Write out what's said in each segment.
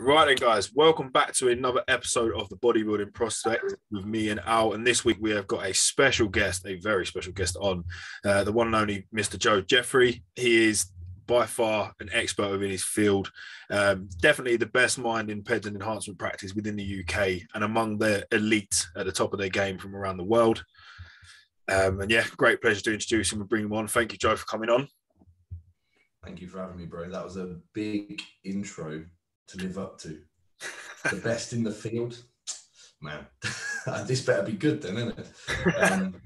Right then, guys, welcome back to another episode of the Bodybuilding Prospect with me and Al. And this week we have got a special guest, a very special guest on uh, the one and only Mr. Joe Jeffrey. He is by far an expert within his field, um, definitely the best mind in peds and enhancement practice within the UK and among the elite at the top of their game from around the world. Um, and yeah, great pleasure to introduce him and bring him on. Thank you, Joe, for coming on. Thank you for having me, bro. That was a big intro to live up to. the best in the field, man. this better be good then, isn't it? Um,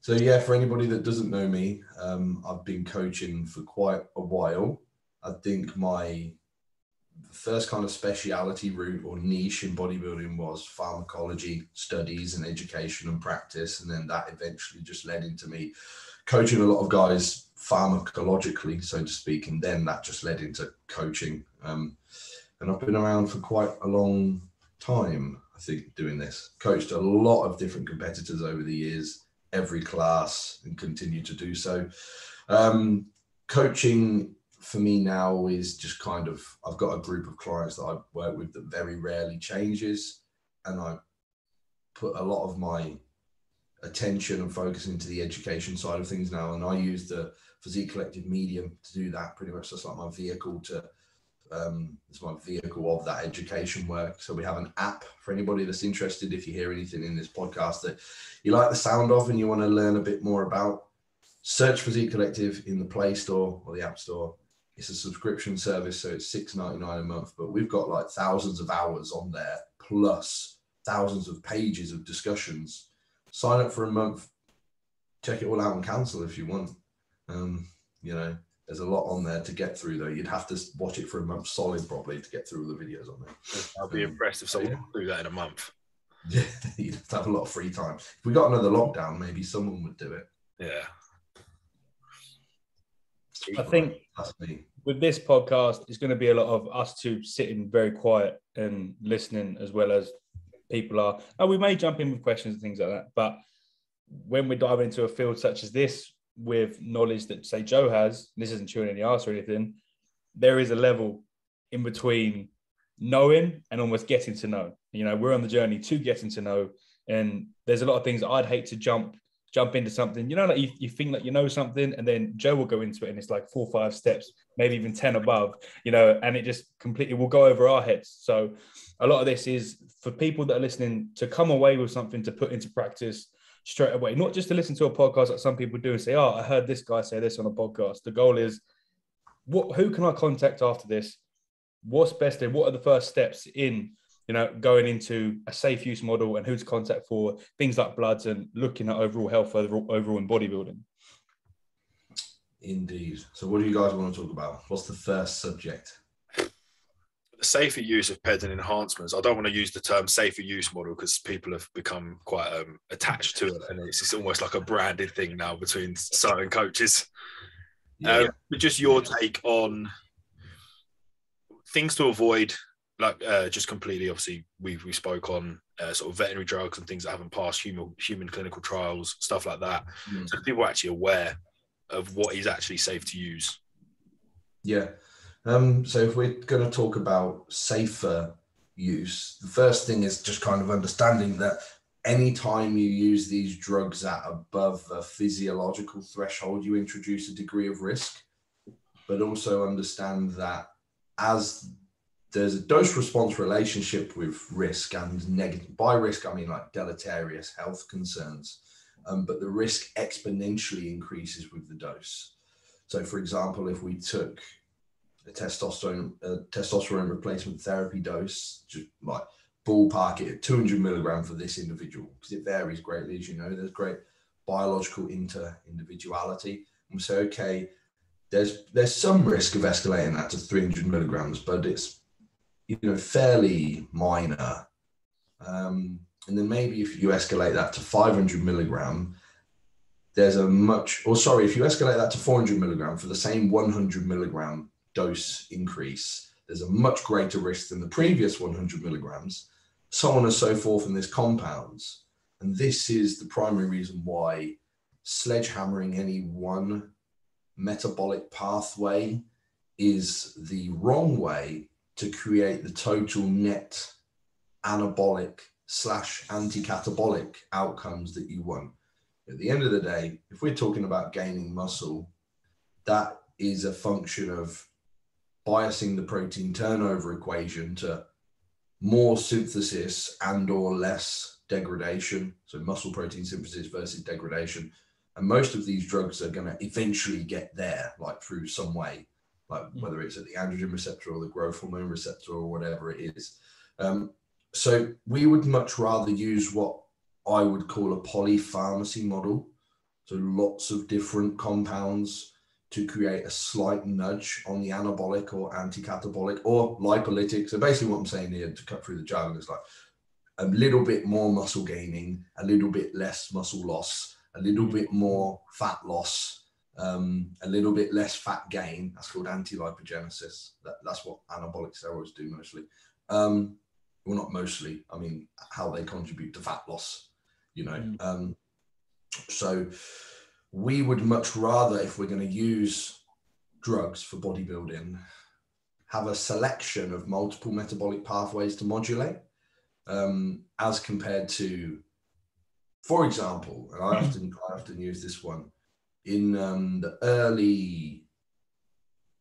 so yeah, for anybody that doesn't know me, um, I've been coaching for quite a while. I think my first kind of speciality route or niche in bodybuilding was pharmacology studies and education and practice, and then that eventually just led into me coaching a lot of guys pharmacologically, so to speak, and then that just led into coaching. Um, and I've been around for quite a long time. I think doing this, coached a lot of different competitors over the years, every class, and continue to do so. Um, coaching for me now is just kind of I've got a group of clients that I work with that very rarely changes, and I put a lot of my attention and focus into the education side of things now, and I use the Physique Collective medium to do that. Pretty much, that's like my vehicle to um, it's my vehicle of that education work. So we have an app for anybody that's interested. If you hear anything in this podcast that you like the sound of and you want to learn a bit more about, search Physique Collective in the Play Store or the App Store. It's a subscription service, so it's six ninety nine a month. But we've got like thousands of hours on there, plus thousands of pages of discussions. Sign up for a month, check it all out and cancel if you want. Um, you know, there's a lot on there to get through, though. You'd have to watch it for a month solid, probably, to get through all the videos on there. I'd be um, impressed if someone yeah. do that in a month. Yeah, you'd have to have a lot of free time. If we got another lockdown, maybe someone would do it. Yeah. I think with this podcast, it's going to be a lot of us two sitting very quiet and listening as well as people are. And we may jump in with questions and things like that. But when we dive into a field such as this, with knowledge that say Joe has, this isn't chewing any ass or anything, there is a level in between knowing and almost getting to know. You know, we're on the journey to getting to know. And there's a lot of things I'd hate to jump jump into something. You know, like you, you think that you know something, and then Joe will go into it and it's like four, five steps, maybe even 10 above, you know, and it just completely will go over our heads. So a lot of this is for people that are listening to come away with something to put into practice straight away, not just to listen to a podcast like some people do and say, "Oh, I heard this guy say this on a podcast." The goal is, what? Who can I contact after this? What's best? And what are the first steps in? You know, going into a safe use model and who to contact for things like bloods and looking at overall health overall, overall in bodybuilding. Indeed. So, what do you guys want to talk about? What's the first subject? Safer use of peds and enhancements. I don't want to use the term safer use model because people have become quite um, attached to it, and it's, it's, almost like a branded thing now between certain coaches. Yeah. Um, but just your take on things to avoid, like uh, just completely. Obviously, we we spoke on uh, sort of veterinary drugs and things that haven't passed human human clinical trials, stuff like that. Mm. So people are actually aware of what is actually safe to use. Yeah. Um, so if we're going to talk about safer use, the first thing is just kind of understanding that anytime you use these drugs at above a physiological threshold, you introduce a degree of risk, but also understand that as there's a dose response relationship with risk and negative by risk i mean like deleterious health concerns um, but the risk exponentially increases with the dose. So for example if we took a testosterone a testosterone replacement therapy dose, just like ballpark it at 200 milligram for this individual because it varies greatly, as you know. There's great biological inter individuality. And say, okay, there's there's some risk of escalating that to 300 milligrams, but it's you know fairly minor. Um, and then maybe if you escalate that to 500 milligram, there's a much, or sorry, if you escalate that to 400 milligram for the same 100 milligram dose increase, there's a much greater risk than the previous 100 milligrams, so on and so forth in this compounds. And this is the primary reason why sledgehammering any one metabolic pathway is the wrong way to create the total net anabolic slash anti-catabolic outcomes that you want. At the end of the day, if we're talking about gaining muscle, that is a function of biasing the protein turnover equation to more synthesis and or less degradation so muscle protein synthesis versus degradation and most of these drugs are going to eventually get there like through some way like mm. whether it's at the androgen receptor or the growth hormone receptor or whatever it is um, so we would much rather use what i would call a polypharmacy model so lots of different compounds to create a slight nudge on the anabolic or anti-catabolic or lipolytic. So basically what I'm saying here to cut through the jargon is like a little bit more muscle gaining, a little bit less muscle loss, a little bit more fat loss, um, a little bit less fat gain. That's called anti-lipogenesis. That, that's what anabolic steroids do mostly. Um, well, not mostly. I mean, how they contribute to fat loss, you know. Mm. Um, so we would much rather, if we're going to use drugs for bodybuilding, have a selection of multiple metabolic pathways to modulate, um, as compared to, for example, and I often I often use this one in um, the early,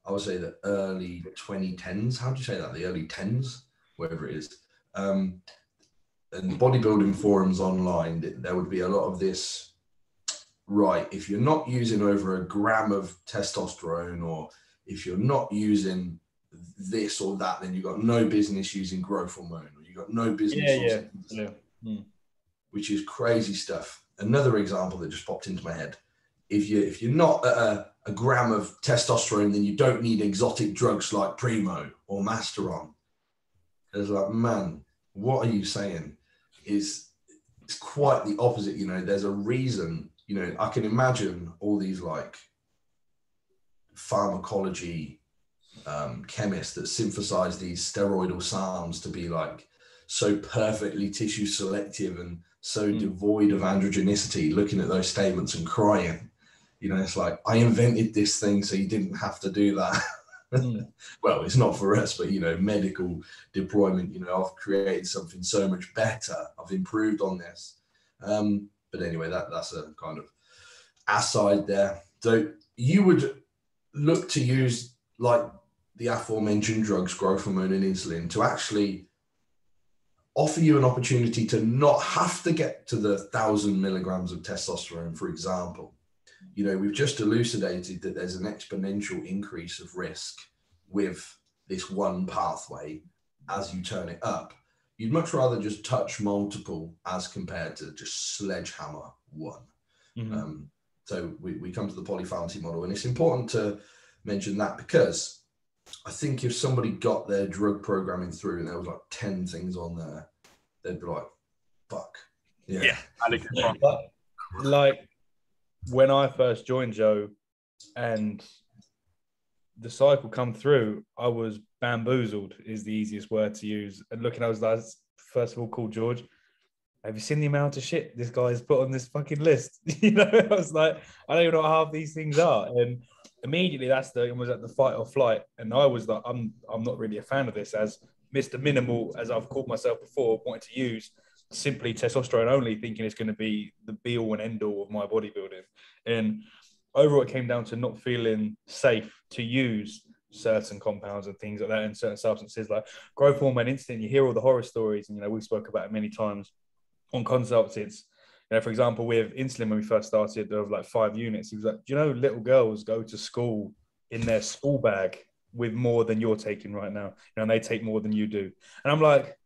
I would say the early 2010s. How do you say that? The early 10s, whatever it is. Um, and bodybuilding forums online, there would be a lot of this right, if you're not using over a gram of testosterone or if you're not using this or that, then you've got no business using growth hormone or you've got no business yeah, yeah, yeah. Hmm. which is crazy stuff. Another example that just popped into my head. If you if you're not at a, a gram of testosterone, then you don't need exotic drugs like Primo or Masteron. It's like, man, what are you saying? Is it's quite the opposite. You know, there's a reason you know, I can imagine all these like pharmacology um, chemists that synthesize these steroidal psalms to be like so perfectly tissue selective and so mm. devoid of androgenicity, looking at those statements and crying. You know, it's like, I invented this thing so you didn't have to do that. Mm. well, it's not for us, but you know, medical deployment, you know, I've created something so much better. I've improved on this. Um, but anyway, that that's a kind of aside there. So you would look to use like the aforementioned drugs, growth hormone and insulin, to actually offer you an opportunity to not have to get to the thousand milligrams of testosterone, for example. You know, we've just elucidated that there's an exponential increase of risk with this one pathway as you turn it up you'd much rather just touch multiple as compared to just sledgehammer one. Mm-hmm. Um, so we, we come to the polypharmacy model, and it's important to mention that because I think if somebody got their drug programming through and there was like 10 things on there, they'd be like, fuck. Yeah. yeah. like when I first joined Joe and the cycle come through, I was bamboozled is the easiest word to use. And looking, I was like, first of all, call George. Have you seen the amount of shit this guy has put on this fucking list? you know, I was like, I don't even know what half these things are. And immediately that's the was at the fight or flight. And I was like, I'm I'm not really a fan of this as Mr. Minimal, as I've called myself before, wanting to use simply testosterone only, thinking it's going to be the be all and end all of my bodybuilding. And overall, it came down to not feeling safe to use certain compounds and things like that and certain substances like growth hormone instant you hear all the horror stories and you know we spoke about it many times on consults it's you know for example with insulin when we first started of like five units he was like do you know little girls go to school in their school bag with more than you're taking right now you know and they take more than you do and i'm like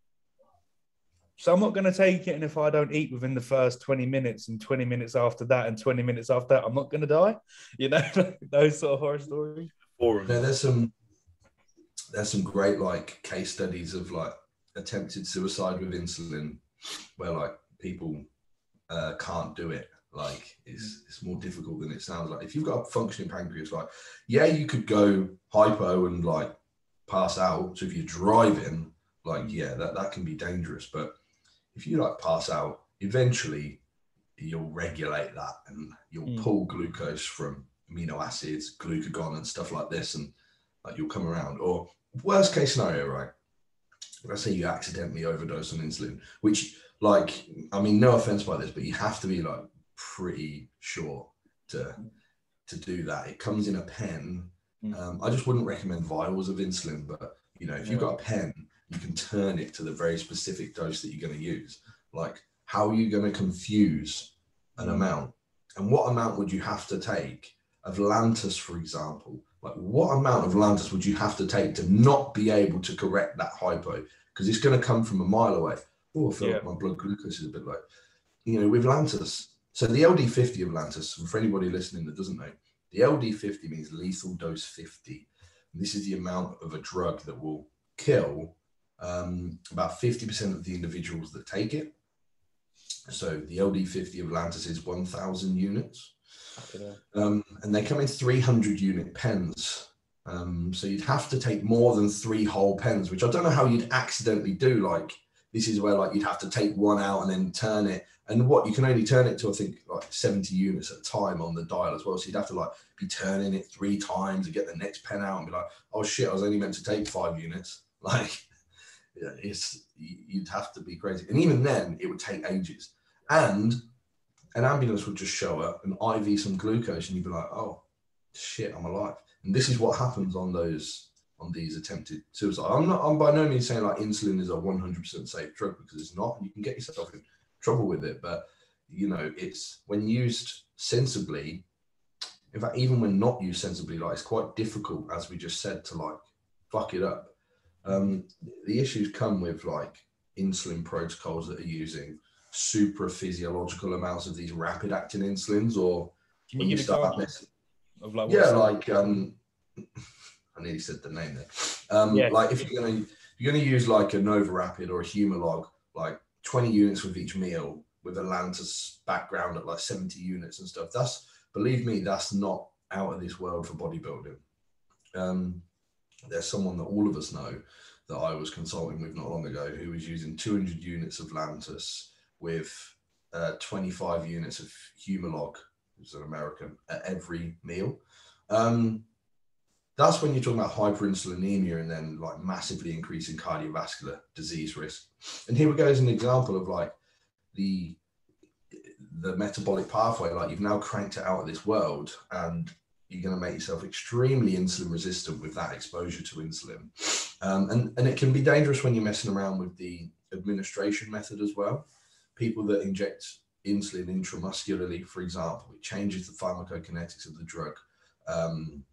so I'm not going to take it. And if I don't eat within the first 20 minutes and 20 minutes after that and 20 minutes after that, I'm not going to die. You know, those sort of horror stories. Yeah, there's some there's some great like case studies of like attempted suicide with insulin where like people uh, can't do it. Like it's it's more difficult than it sounds like. If you've got a functioning pancreas, like yeah, you could go hypo and like pass out. So if you're driving, like yeah, that, that can be dangerous. But if you like pass out, eventually you'll regulate that and you'll mm. pull glucose from amino acids, glucagon, and stuff like this, and like you'll come around. Or worst case scenario, right? Let's say you accidentally overdose on insulin, which, like, I mean, no offense by this, but you have to be like pretty sure to to do that. It comes in a pen. Mm. Um, I just wouldn't recommend vials of insulin, but you know, if you've got a pen, you can turn it to the very specific dose that you're going to use. Like, how are you going to confuse an Mm. amount? And what amount would you have to take of Lantus, for example? Like, what amount of Lantus would you have to take to not be able to correct that hypo? Because it's going to come from a mile away. Oh, I feel like my blood glucose is a bit low. You know, with Lantus, so the LD50 of Lantus, for anybody listening that doesn't know, the LD50 means lethal dose 50. And this is the amount of a drug that will kill um, about 50% of the individuals that take it. So the LD50 of Lantus is 1,000 units. Um, and they come in 300 unit pens. Um, so you'd have to take more than three whole pens, which I don't know how you'd accidentally do. Like this is where like you'd have to take one out and then turn it. And what you can only turn it to, I think, like 70 units at a time on the dial as well. So you'd have to like be turning it three times to get the next pen out and be like, oh shit, I was only meant to take five units. Like it's you'd have to be crazy. And even then, it would take ages. And an ambulance would just show up and IV some glucose, and you'd be like, "Oh, shit, I'm alive." And this is what happens on those on these attempted suicide. I'm not. I'm by no means saying like insulin is a 100% safe drug because it's not. You can get yourself in trouble with it, but you know, it's when used sensibly. In fact, even when not used sensibly, like it's quite difficult, as we just said, to like fuck it up. Um, the issues come with like insulin protocols that are using super physiological amounts of these rapid acting insulins or Can you you start messing of like yeah like um i nearly said the name there. Um Yeah. like if you're gonna you're gonna use like a nova rapid or a humalog like 20 units with each meal with atlantis background at like 70 units and stuff that's believe me that's not out of this world for bodybuilding. Um there's someone that all of us know that i was consulting with not long ago who was using 200 units of lantus with uh, 25 units of humalog who's an american at every meal um, that's when you're talking about hyperinsulinemia and then like massively increasing cardiovascular disease risk. And here we go as an example of like the the metabolic pathway. Like you've now cranked it out of this world, and you're going to make yourself extremely insulin resistant with that exposure to insulin. Um, and and it can be dangerous when you're messing around with the administration method as well. People that inject insulin intramuscularly, for example, it changes the pharmacokinetics of the drug um,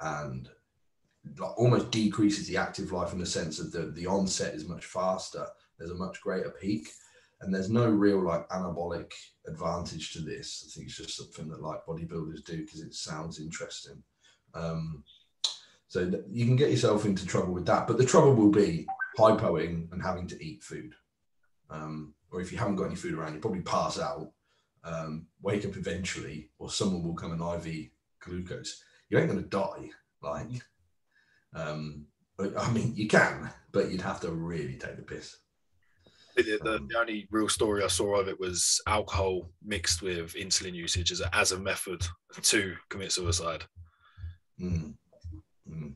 and like almost decreases the active life in the sense that the, the onset is much faster. There's a much greater peak, and there's no real like anabolic advantage to this. I think it's just something that like bodybuilders do because it sounds interesting. Um, so th- you can get yourself into trouble with that, but the trouble will be hypoing and having to eat food. Um, or if you haven't got any food around, you probably pass out, um, wake up eventually, or someone will come and IV glucose. You ain't gonna die. Like, um, I mean, you can, but you'd have to really take the piss. The, the, the only real story I saw of it was alcohol mixed with insulin usage as a, as a method to commit suicide. Mm. Mm.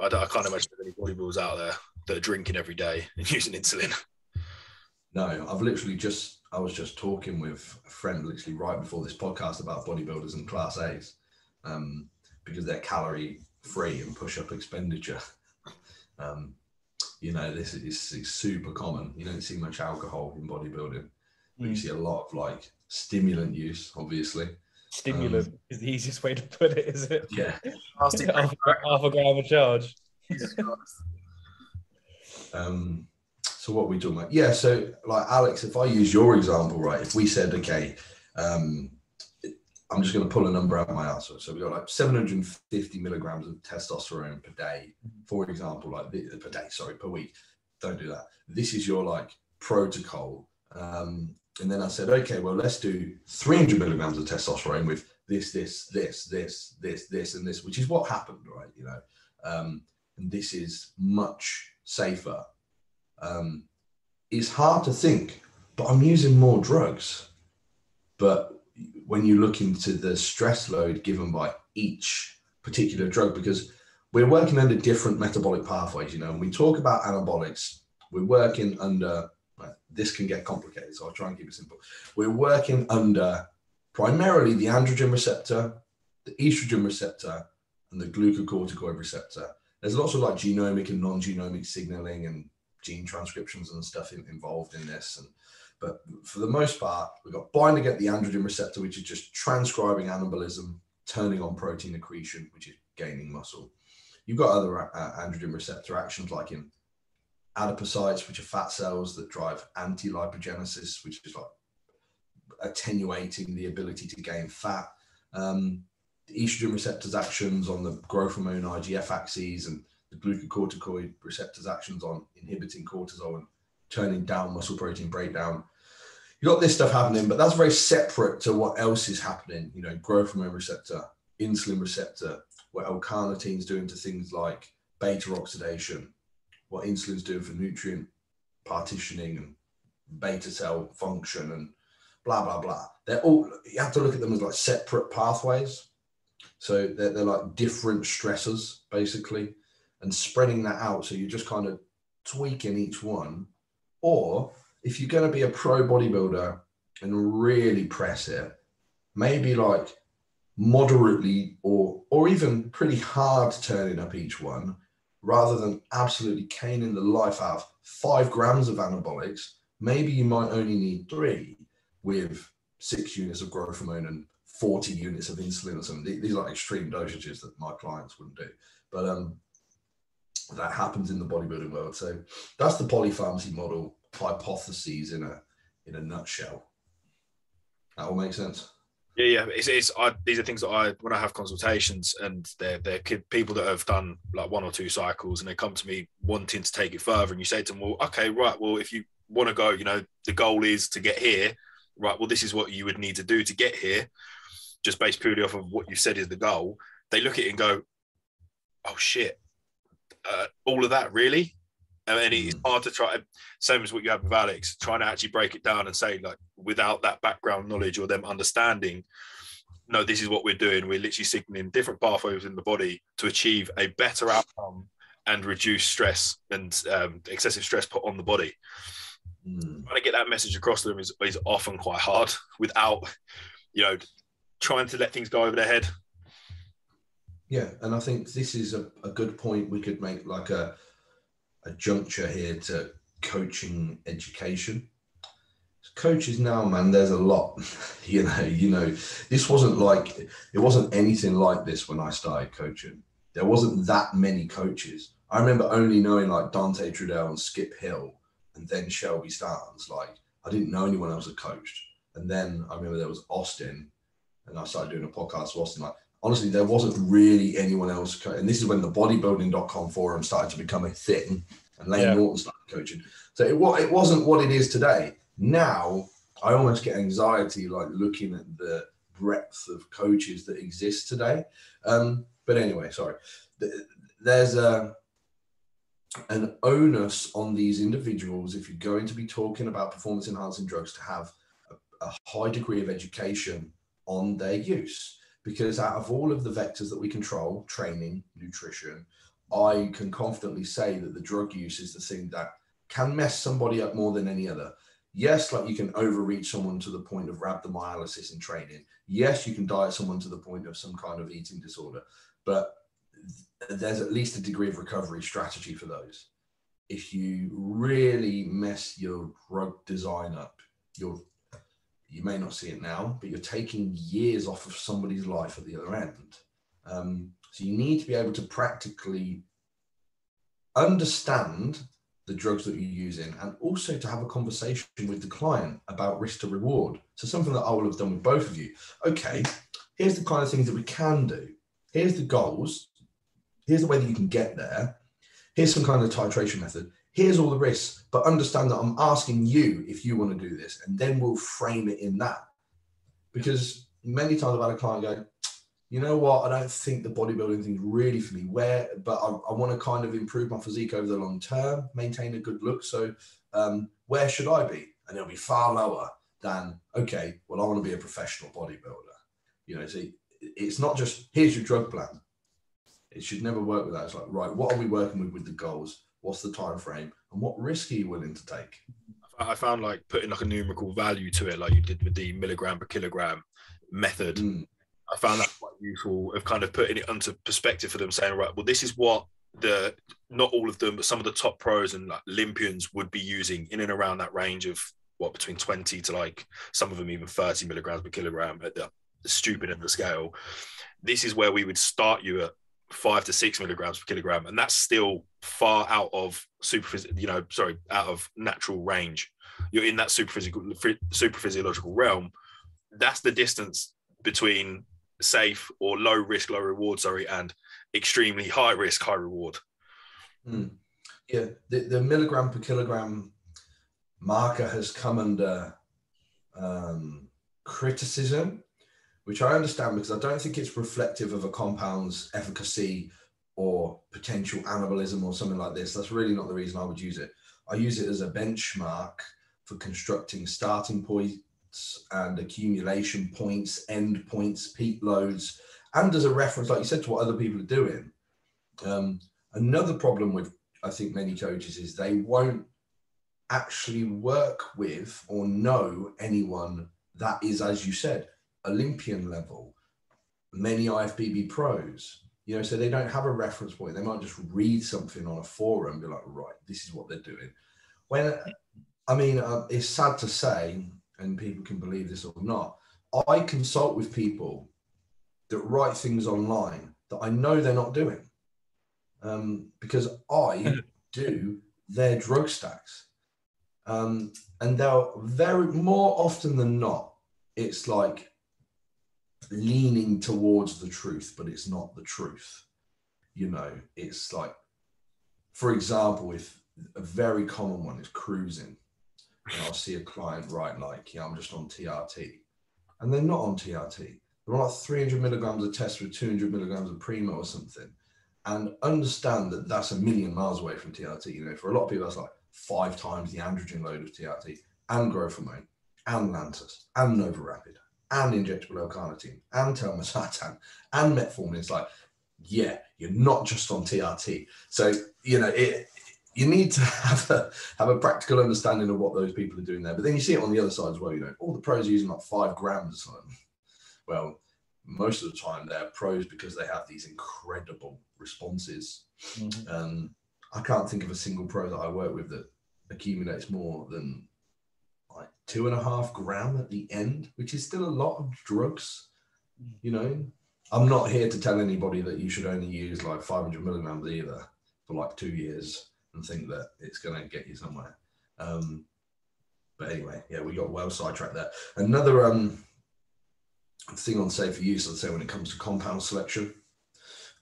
I, don't- I can't imagine there's any bodybuilders out there that are drinking every day and using insulin. No, I've literally just I was just talking with a friend literally right before this podcast about bodybuilders and class A's um, because they're calorie free and push up expenditure. Um, you know, this is, is super common. You don't see much alcohol in bodybuilding, but you Mm. see a lot of like stimulant use, obviously. Stimulant Um, is the easiest way to put it, is it? Yeah. half, a, half a gram of charge. Um, so what are we talking about? Yeah, so like Alex, if I use your example, right? If we said, okay, um, I'm just going to pull a number out of my ass. So we got like 750 milligrams of testosterone per day, for example, like per day, sorry, per week. Don't do that. This is your like protocol. Um, and then I said, okay, well, let's do 300 milligrams of testosterone with this, this, this, this, this, this, and this, which is what happened, right? You know, um, and this is much safer. Um, it's hard to think, but I'm using more drugs. But when you look into the stress load given by each particular drug, because we're working under different metabolic pathways, you know, and we talk about anabolics, we're working under, this can get complicated, so I'll try and keep it simple. We're working under primarily the androgen receptor, the estrogen receptor, and the glucocorticoid receptor. There's lots of like genomic and non-genomic signaling and gene transcriptions and stuff in, involved in this. And but for the most part, we've got binding at the androgen receptor, which is just transcribing anabolism, turning on protein accretion, which is gaining muscle. You've got other uh, androgen receptor actions like in adipocytes, which are fat cells that drive anti-lipogenesis, which is like attenuating the ability to gain fat. Um, the estrogen receptors actions on the growth hormone IGF axes and the glucocorticoid receptors actions on inhibiting cortisol and turning down muscle protein breakdown. You got this stuff happening, but that's very separate to what else is happening. You know, growth hormone receptor, insulin receptor, what L-carnitine is doing to things like beta oxidation, what insulin's doing for nutrient partitioning and beta cell function and blah blah blah. They're all you have to look at them as like separate pathways. So they're, they're like different stressors basically, and spreading that out. So you're just kind of tweaking each one. Or if you're going to be a pro bodybuilder and really press it, maybe like moderately or or even pretty hard turning up each one rather than absolutely caning the life out of five grams of anabolics maybe you might only need three with six units of growth hormone and 40 units of insulin or something these are extreme dosages that my clients wouldn't do but um that happens in the bodybuilding world so that's the polypharmacy model hypotheses in a in a nutshell that all makes sense yeah, yeah. It's, it's I, these are things that I when I have consultations and they're they're people that have done like one or two cycles and they come to me wanting to take it further and you say to them, well, okay, right, well, if you want to go, you know, the goal is to get here, right? Well, this is what you would need to do to get here, just based purely off of what you said is the goal. They look at it and go, oh shit, uh, all of that really? and it's hard to try same as what you have with alex trying to actually break it down and say like without that background knowledge or them understanding no this is what we're doing we're literally signaling different pathways in the body to achieve a better outcome and reduce stress and um, excessive stress put on the body mm. trying to get that message across to them is, is often quite hard without you know trying to let things go over their head yeah and i think this is a, a good point we could make like a a juncture here to coaching education. Coaches now, man, there's a lot. you know, you know, this wasn't like it wasn't anything like this when I started coaching. There wasn't that many coaches. I remember only knowing like Dante Trudel and Skip Hill, and then Shelby Starnes. Like I didn't know anyone else that coached. And then I remember there was Austin, and I started doing a podcast with Austin. Like honestly, there wasn't really anyone else. And this is when the bodybuilding.com forum started to become a thing and Lane yeah. Norton started coaching. So it, it wasn't what it is today. Now I almost get anxiety like looking at the breadth of coaches that exist today. Um, but anyway, sorry. There's a an onus on these individuals if you're going to be talking about performance enhancing drugs to have a, a high degree of education on their use because out of all of the vectors that we control training nutrition i can confidently say that the drug use is the thing that can mess somebody up more than any other. Yes like you can overreach someone to the point of rhabdomyolysis in training. Yes you can diet someone to the point of some kind of eating disorder but there's at least a degree of recovery strategy for those. If you really mess your drug design up you're you may not see it now, but you're taking years off of somebody's life at the other end. Um, so you need to be able to practically understand the drugs that you're using and also to have a conversation with the client about risk to reward. So something that I will have done with both of you. Okay, here's the kind of things that we can do. Here's the goals. Here's the way that you can get there. Here's some kind of titration method here's all the risks, but understand that I'm asking you if you want to do this, and then we'll frame it in that. Because many times I've had a client go, you know what, I don't think the bodybuilding thing's really for me. Where, but I, I want to kind of improve my physique over the long term, maintain a good look. So, um, where should I be? And it'll be far lower than okay. Well, I want to be a professional bodybuilder. You know, see, it's not just here's your drug plan. It should never work with that. It's like, right, what are we working with with the goals? What's the time frame? And what risk are you willing to take? I found like putting like a numerical value to it, like you did with the milligram per kilogram method. Mm. I found that quite useful of kind of putting it into perspective for them, saying, right, well, this is what the not all of them, but some of the top pros and like Olympians would be using in and around that range of what between 20 to like some of them even 30 milligrams per kilogram at the, the stupid end of the scale. This is where we would start you at five to six milligrams per kilogram, and that's still far out of super, you know, sorry, out of natural range. You're in that super physical, super physiological realm. That's the distance between safe or low risk, low reward, sorry, and extremely high risk, high reward. Mm. Yeah, the, the, milligram per kilogram marker has come under um, criticism which I understand because I don't think it's reflective of a compound's efficacy or potential anabolism or something like this. That's really not the reason I would use it. I use it as a benchmark for constructing starting points and accumulation points, end points, peak loads, and as a reference, like you said, to what other people are doing. Um, another problem with, I think, many coaches is they won't actually work with or know anyone that is, as you said, Olympian level, many IFBB pros, you know, so they don't have a reference point. They might just read something on a forum, be like, right, this is what they're doing. When, I mean, uh, it's sad to say, and people can believe this or not, I consult with people that write things online that I know they're not doing um, because I do their drug stacks. Um, and they'll very more often than not, it's like leaning towards the truth, but it's not the truth. You know, it's like, for example, if a very common one is cruising, and I'll see a client write like, "Yeah, I'm just on TRT," and they're not on TRT. They're on like 300 milligrams of test with 200 milligrams of primo or something, and understand that that's a million miles away from TRT. You know, for a lot of people, that's like five times the androgen load of TRT and growth hormone and Lantus and Nova Rapid and injectable L-carnitine and telmisartan and metformin. It's like, yeah, you're not just on TRT. So, you know, it, you need to have a have a practical understanding of what those people are doing there. But then you see it on the other side as well. You know, all the pros are using like five grams. Well, most of the time they're pros because they have these incredible responses. Mm-hmm. Um, I can't think of a single pro that I work with that accumulates more than two and a half gram at the end, which is still a lot of drugs. You know, I'm not here to tell anybody that you should only use like 500 milligrams either for like two years and think that it's going to get you somewhere. Um, but anyway, yeah, we got well sidetracked there. Another um, thing on safer use, I'd say, when it comes to compound selection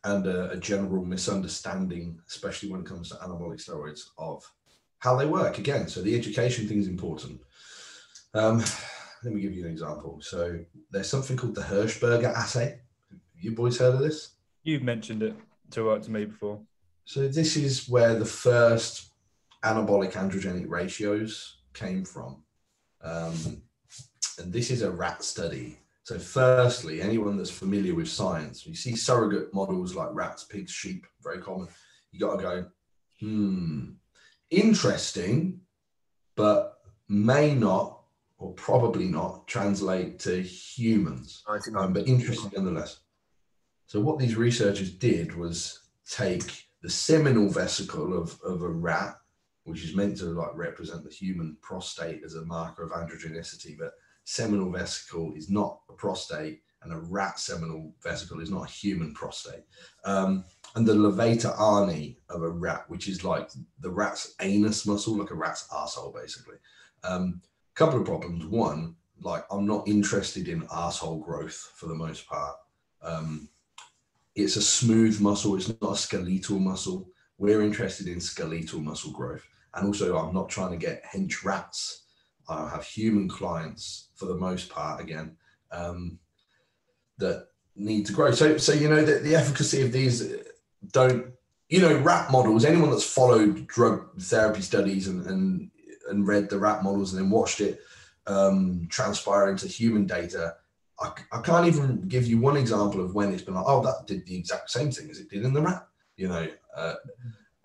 and a, a general misunderstanding, especially when it comes to anabolic steroids, of how they work. Again, so the education thing is important. Um, let me give you an example. So there's something called the Hirschberger assay. You boys heard of this? You've mentioned it to uh, to me before. So this is where the first anabolic androgenic ratios came from. Um, and this is a rat study. So firstly, anyone that's familiar with science, you see surrogate models like rats, pigs, sheep, very common. You got to go, hmm, interesting, but may not or probably not translate to humans, um, but interesting nonetheless. So what these researchers did was take the seminal vesicle of, of a rat, which is meant to like represent the human prostate as a marker of androgenicity, but seminal vesicle is not a prostate, and a rat seminal vesicle is not a human prostate. Um, and the levator ani of a rat, which is like the rat's anus muscle, like a rat's asshole, basically. Um, couple of problems. One, like I'm not interested in asshole growth for the most part. Um, it's a smooth muscle. It's not a skeletal muscle. We're interested in skeletal muscle growth. And also, I'm not trying to get hench rats. I have human clients for the most part, again, um, that need to grow. So, so you know, the, the efficacy of these don't, you know, rat models, anyone that's followed drug therapy studies and, and and read the rat models and then watched it um, transpire into human data, I, I can't even give you one example of when it's been like, oh, that did the exact same thing as it did in the rat, you know. Uh,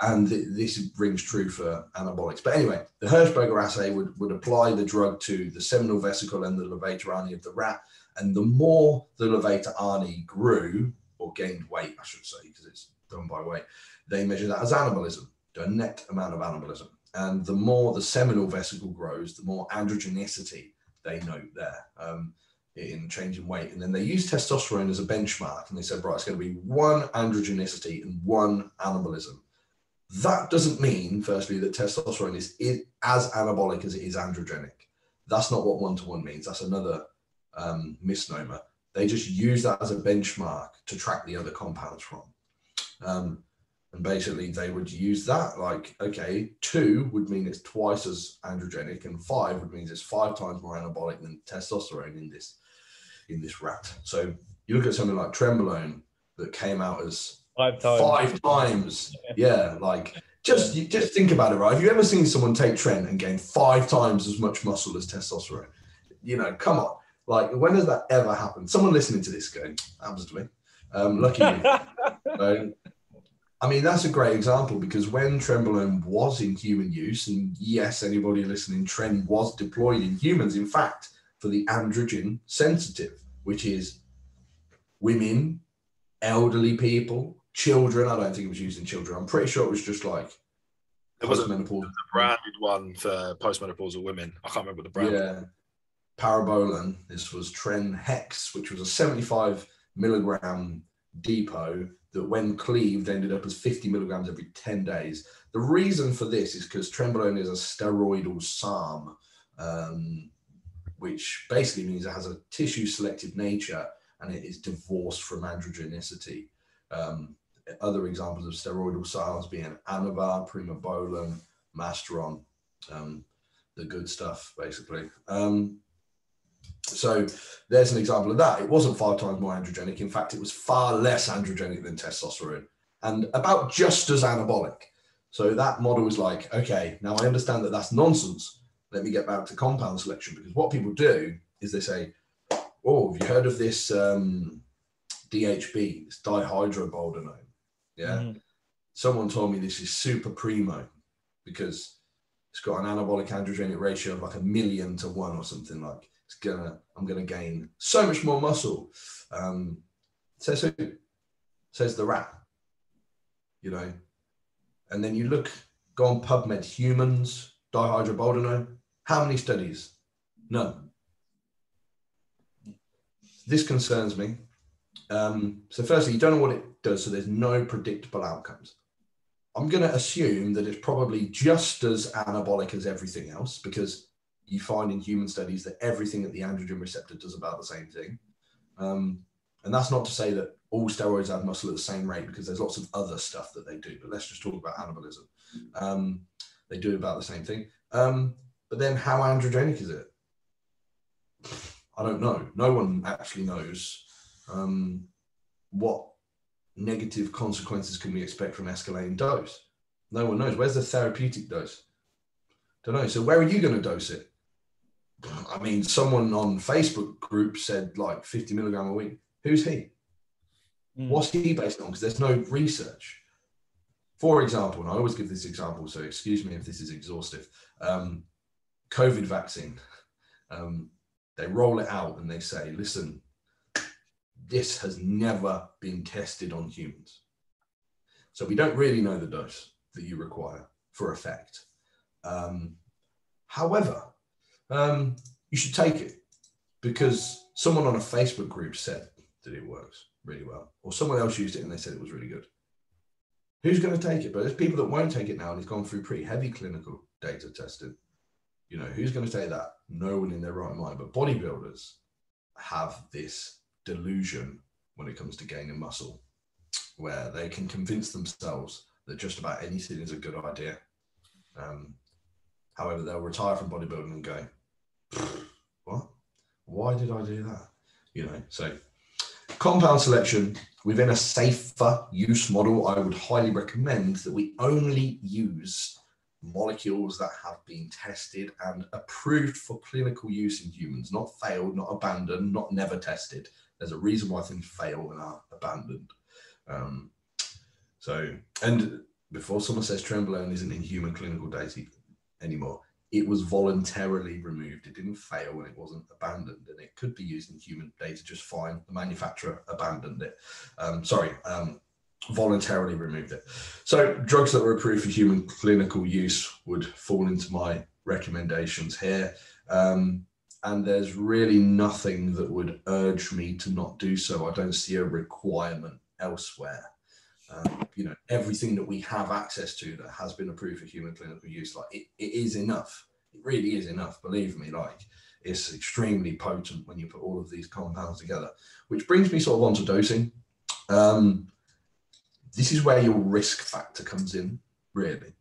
and th- this rings true for anabolics. But anyway, the Hirschberger assay would, would apply the drug to the seminal vesicle and the levator ani of the rat. And the more the levator ani grew, or gained weight, I should say, because it's done by weight, they measure that as anabolism, a net amount of anabolism. And the more the seminal vesicle grows, the more androgenicity they note there. Um, in changing weight. And then they use testosterone as a benchmark and they said, right, it's going to be one androgenicity and one anabolism. That doesn't mean, firstly, that testosterone is as anabolic as it is androgenic. That's not what one to one means. That's another um, misnomer. They just use that as a benchmark to track the other compounds from. Um, and basically, they would use that like, okay, two would mean it's twice as androgenic, and five would mean it's five times more anabolic than testosterone in this in this rat. So you look at something like Trenbolone that came out as five times. Five times. yeah, like just you just think about it, right? Have you ever seen someone take Tren and gain five times as much muscle as testosterone? You know, come on. Like, when has that ever happened? Someone listening to this going, absolutely. Um, lucky you. I mean, that's a great example because when Trenbolone was in human use, and yes, anybody listening, Tren was deployed in humans. In fact, for the androgen sensitive, which is women, elderly people, children. I don't think it was used in children. I'm pretty sure it was just like there was a, a branded one for postmenopausal women. I can't remember the brand. Yeah. Parabolan. This was Tren Hex, which was a 75 milligram depot that, when cleaved, ended up as 50 milligrams every 10 days. The reason for this is because trenbolone is a steroidal SARM. Um, which basically means it has a tissue selective nature and it is divorced from androgenicity. Um, other examples of steroidal SARMs being Anavar, Primobolan, Masteron, um, the good stuff, basically. Um, so there's an example of that. It wasn't five times more androgenic. In fact, it was far less androgenic than testosterone and about just as anabolic. So that model was like, okay, now I understand that that's nonsense let me get back to compound selection because what people do is they say, "Oh, have you heard of this um, DHB, this dihydroboldenone?" Yeah, mm. someone told me this is super primo because it's got an anabolic androgenic ratio of like a million to one or something like. It's gonna, I'm gonna gain so much more muscle. Um, says who? Says the rat. You know, and then you look, go on PubMed humans, dihydroboldenone how many studies? None. This concerns me. Um, so, firstly, you don't know what it does, so there's no predictable outcomes. I'm going to assume that it's probably just as anabolic as everything else because you find in human studies that everything at the androgen receptor does about the same thing. Um, and that's not to say that all steroids add muscle at the same rate because there's lots of other stuff that they do, but let's just talk about anabolism. Um, they do about the same thing. Um, but then how androgenic is it? I don't know. No one actually knows um, what negative consequences can we expect from escalating dose. No one knows. Where's the therapeutic dose? Don't know. So where are you going to dose it? I mean, someone on Facebook group said like 50 milligram a week. Who's he? Mm. What's he based on? Because there's no research. For example, and I always give this example, so excuse me if this is exhaustive. Um, COVID vaccine. Um, they roll it out and they say, listen, this has never been tested on humans. So we don't really know the dose that you require for effect. Um, however, um, you should take it because someone on a Facebook group said that it works really well, or someone else used it and they said it was really good. Who's going to take it? But there's people that won't take it now, and it's gone through pretty heavy clinical data testing. You know, who's going to say that? No one in their right mind. But bodybuilders have this delusion when it comes to gaining muscle, where they can convince themselves that just about anything is a good idea. Um, however, they'll retire from bodybuilding and go, what? Why did I do that? You know, so compound selection within a safer use model, I would highly recommend that we only use molecules that have been tested and approved for clinical use in humans, not failed, not abandoned, not never tested. There's a reason why things fail and are abandoned. Um, so, and before someone says trenbolone isn't in human clinical data anymore, it was voluntarily removed. It didn't fail and it wasn't abandoned, and it could be used in human data just fine. The manufacturer abandoned it. Um, sorry, um, voluntarily removed it. So, drugs that were approved for human clinical use would fall into my recommendations here. Um, and there's really nothing that would urge me to not do so. I don't see a requirement elsewhere. Um, you know, everything that we have access to that has been approved for human clinical use, like it, it is enough. It really is enough. Believe me, like it's extremely potent when you put all of these compounds together. Which brings me sort of onto dosing. Um, this is where your risk factor comes in, really.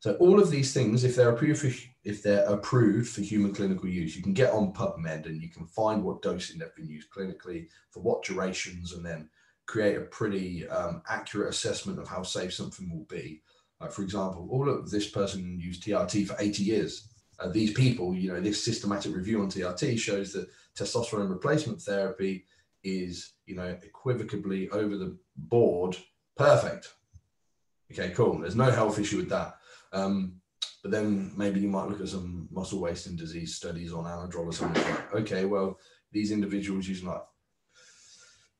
So all of these things, if they're approved for if they're approved for human clinical use, you can get on PubMed and you can find what dosing they've been used clinically for what durations, and then create a pretty um, accurate assessment of how safe something will be. Like for example, all of this person used TRT for 80 years. Uh, these people, you know, this systematic review on TRT shows that testosterone replacement therapy is, you know, equivocally over the board perfect. Okay, cool. There's no health issue with that. Um, but then maybe you might look at some muscle wasting disease studies on anadrol or something like, okay, well, these individuals using like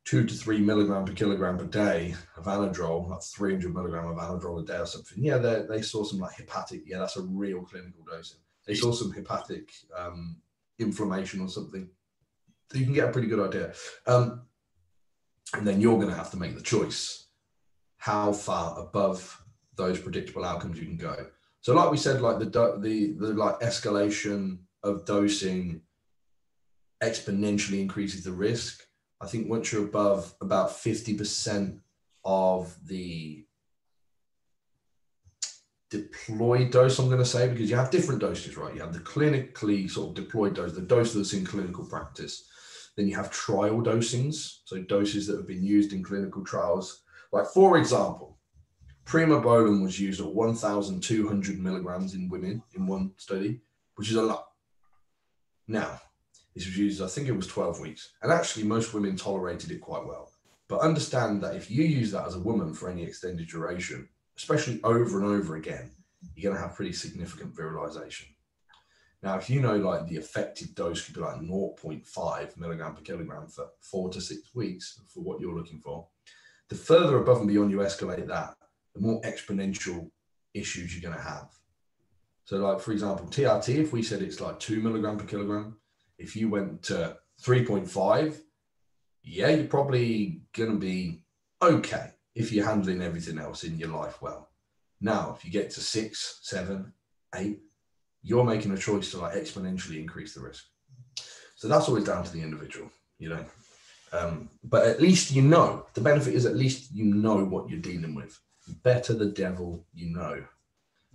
two to three milligram per kilogram per day of anadrol, that's 300 milligram of anadrol a day or something. Yeah, they, they saw some like hepatic, yeah, that's a real clinical dosing. They saw some hepatic um, inflammation or something. So you can get a pretty good idea. Um, and then you're going to have to make the choice how far above those predictable outcomes you can go. So, like we said, like the the the like escalation of dosing exponentially increases the risk. I think once you're above about fifty percent of the deployed dose, I'm going to say, because you have different doses, right? You have the clinically sort of deployed dose, the dose that's in clinical practice. Then you have trial dosings, so doses that have been used in clinical trials like, for example, primobolan was used at 1,200 milligrams in women in one study, which is a lot. Now, this was used, I think it was 12 weeks. And actually, most women tolerated it quite well. But understand that if you use that as a woman for any extended duration, especially over and over again, you're going to have pretty significant virilization. Now, if you know like the effective dose could be like 0.5 milligram per kilogram for four to six weeks for what you're looking for, the further above and beyond you escalate that, the more exponential issues you're going to have. So, like for example, TRT, if we said it's like two milligram per kilogram, if you went to 3.5, yeah, you're probably going to be okay if you're handling everything else in your life well. Now, if you get to six, seven, eight, you're making a choice to like exponentially increase the risk. So that's always down to the individual, you know. Um, but at least you know. The benefit is at least you know what you're dealing with. Better the devil you know.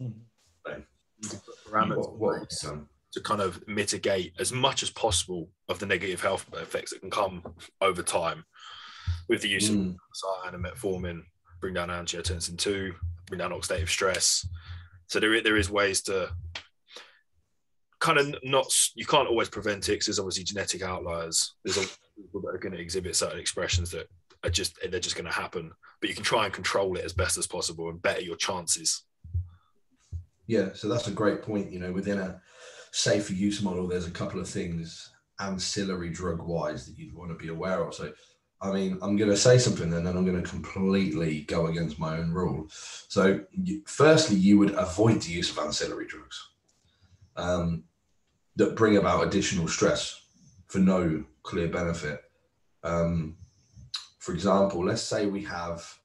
Mm-hmm. what, what, to kind of mitigate as much as possible of the negative health effects that can come over time with the use mm. of and metformin, bring down angiotensin 2, bring down oxidative stress. So there, there is ways to kind of not you can't always prevent it because there's obviously genetic outliers. There's people that are going to exhibit certain expressions that are just they're just going to happen, but you can try and control it as best as possible and better your chances. Yeah, so that's a great point. You know, within a safer use model, there's a couple of things ancillary drug wise that you'd want to be aware of. So, I mean, I'm going to say something then, and I'm going to completely go against my own rule. So, firstly, you would avoid the use of ancillary drugs um, that bring about additional stress for no clear benefit. Um, for example, let's say we have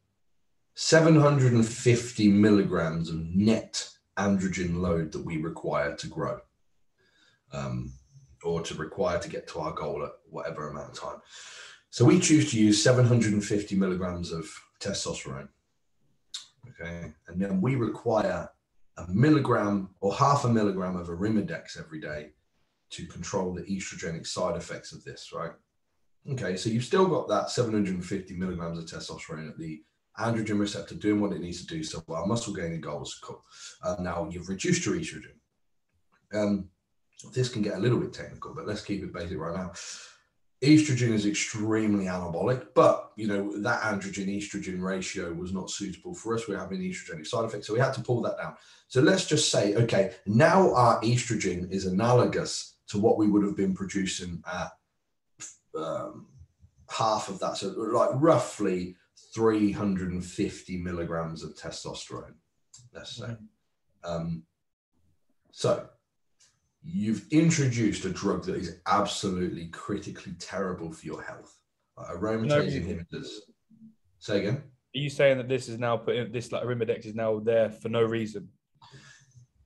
750 milligrams of net androgen load that we require to grow um, or to require to get to our goal at whatever amount of time. So we choose to use 750 milligrams of testosterone. Okay. And then we require a milligram or half a milligram of arimidex every day to control the estrogenic side effects of this, right? Okay, so you've still got that 750 milligrams of testosterone at the androgen receptor doing what it needs to do. So our muscle gaining goals, cool. Uh, now you've reduced your estrogen. Um, this can get a little bit technical, but let's keep it basic right now. Estrogen is extremely anabolic, but you know that androgen estrogen ratio was not suitable for us. We're having estrogenic side effects, so we had to pull that down. So let's just say, okay, now our estrogen is analogous to what we would have been producing at um, half of that, so like roughly 350 milligrams of testosterone. Let's say. Mm-hmm. Um, so you've introduced a drug that is absolutely critically terrible for your health. Like aromatase no, inhibitors. Say again. Are you saying that this is now put in, this like Arimidex is now there for no reason?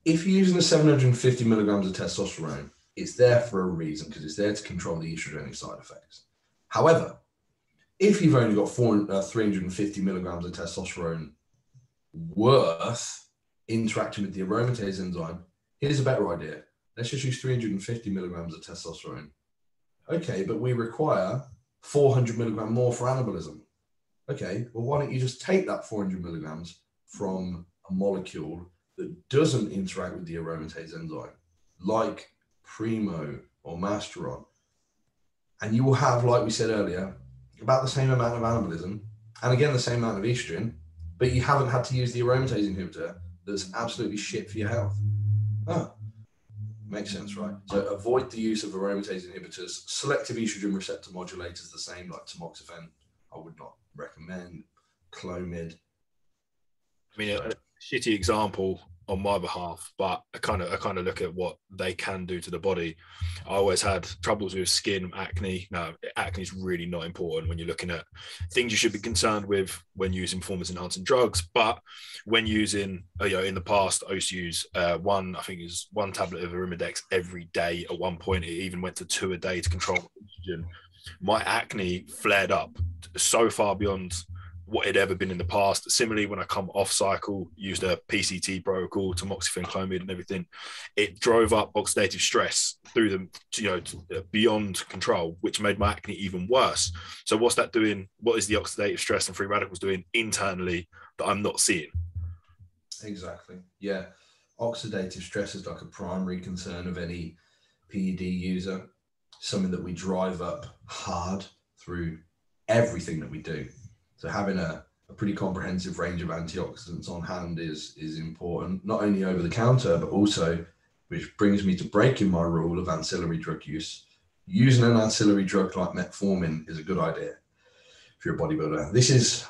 If you're using the 750 milligrams of testosterone, it's there for a reason because it's there to control the estrogenic side effects. However, if you've only got four, uh, 350 milligrams of testosterone worth interacting with the aromatase enzyme, here's a better idea let's just use 350 milligrams of testosterone. Okay, but we require 400 milligram more for anabolism. Okay, well, why don't you just take that 400 milligrams from a molecule that doesn't interact with the aromatase enzyme, like Primo or Masteron, and you will have, like we said earlier, about the same amount of anabolism and again the same amount of estrogen, but you haven't had to use the aromatase inhibitor that's absolutely shit for your health. Oh, Makes sense, right? So avoid the use of aromatase inhibitors. Selective estrogen receptor modulators, the same like tamoxifen, I would not recommend. Clomid. I mean, a shitty example on my behalf, but I kind of I kind of look at what they can do to the body. I always had troubles with skin acne. Now, acne is really not important when you're looking at things you should be concerned with when using performance enhancing drugs. But when using, uh, you know, in the past, I used to use uh, one, I think it was one tablet of Arimidex every day. At one point, it even went to two a day to control. My acne flared up so far beyond what had ever been in the past. Similarly, when I come off cycle, used a PCT protocol, tamoxifen, clomid, and everything, it drove up oxidative stress through them, you know, uh, beyond control, which made my acne even worse. So, what's that doing? What is the oxidative stress and free radicals doing internally that I'm not seeing? Exactly. Yeah. Oxidative stress is like a primary concern of any PED user, something that we drive up hard through everything that we do so having a, a pretty comprehensive range of antioxidants on hand is is important, not only over the counter, but also, which brings me to breaking my rule of ancillary drug use. Using an ancillary drug like metformin is a good idea if you're a bodybuilder. This is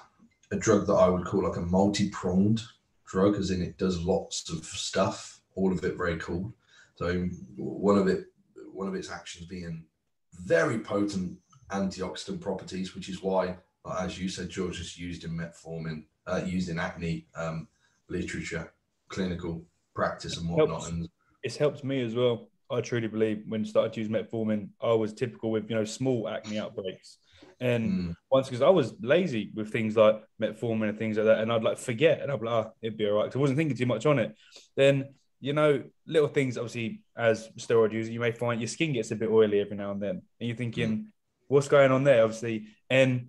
a drug that I would call like a multi-pronged drug, as in it does lots of stuff, all of it very cool. So one of it, one of its actions being very potent antioxidant properties, which is why as you said, George, is used in metformin, uh, used in acne um, literature, clinical practice, and whatnot. Helps. And it's helped me as well. I truly believe when I started to use metformin, I was typical with you know small acne outbreaks. And mm. once because I was lazy with things like metformin and things like that, and I'd like forget, and I'd be like, oh, it'd be all right. Cause I wasn't thinking too much on it. Then you know, little things obviously as steroid user, you may find your skin gets a bit oily every now and then, and you're thinking, mm. what's going on there? Obviously, and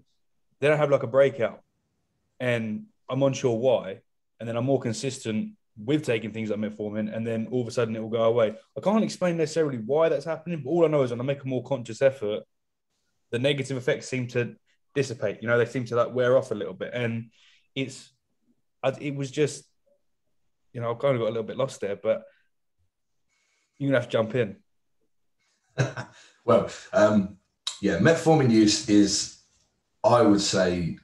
then I have like a breakout and I'm unsure why. And then I'm more consistent with taking things like metformin, and then all of a sudden it will go away. I can't explain necessarily why that's happening, but all I know is when I make a more conscious effort, the negative effects seem to dissipate. You know, they seem to like wear off a little bit, and it's it was just, you know, I kind of got a little bit lost there, but you're gonna have to jump in. well, um, yeah, metformin use is I would say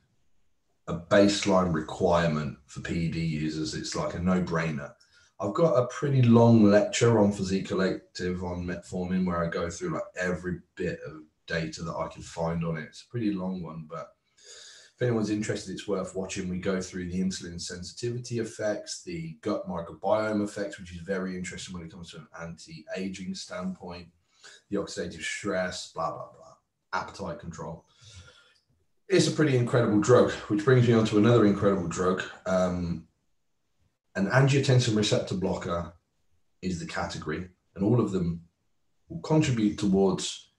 a baseline requirement for PED users. It's like a no-brainer. I've got a pretty long lecture on Physique Collective on metformin where I go through like every bit of data that I can find on it. It's a pretty long one, but if anyone's interested, it's worth watching. We go through the insulin sensitivity effects, the gut microbiome effects, which is very interesting when it comes to an anti-aging standpoint, the oxidative stress, blah blah blah, appetite control it's a pretty incredible drug, which brings me on to another incredible drug. Um, an angiotensin receptor blocker is the category, and all of them will contribute towards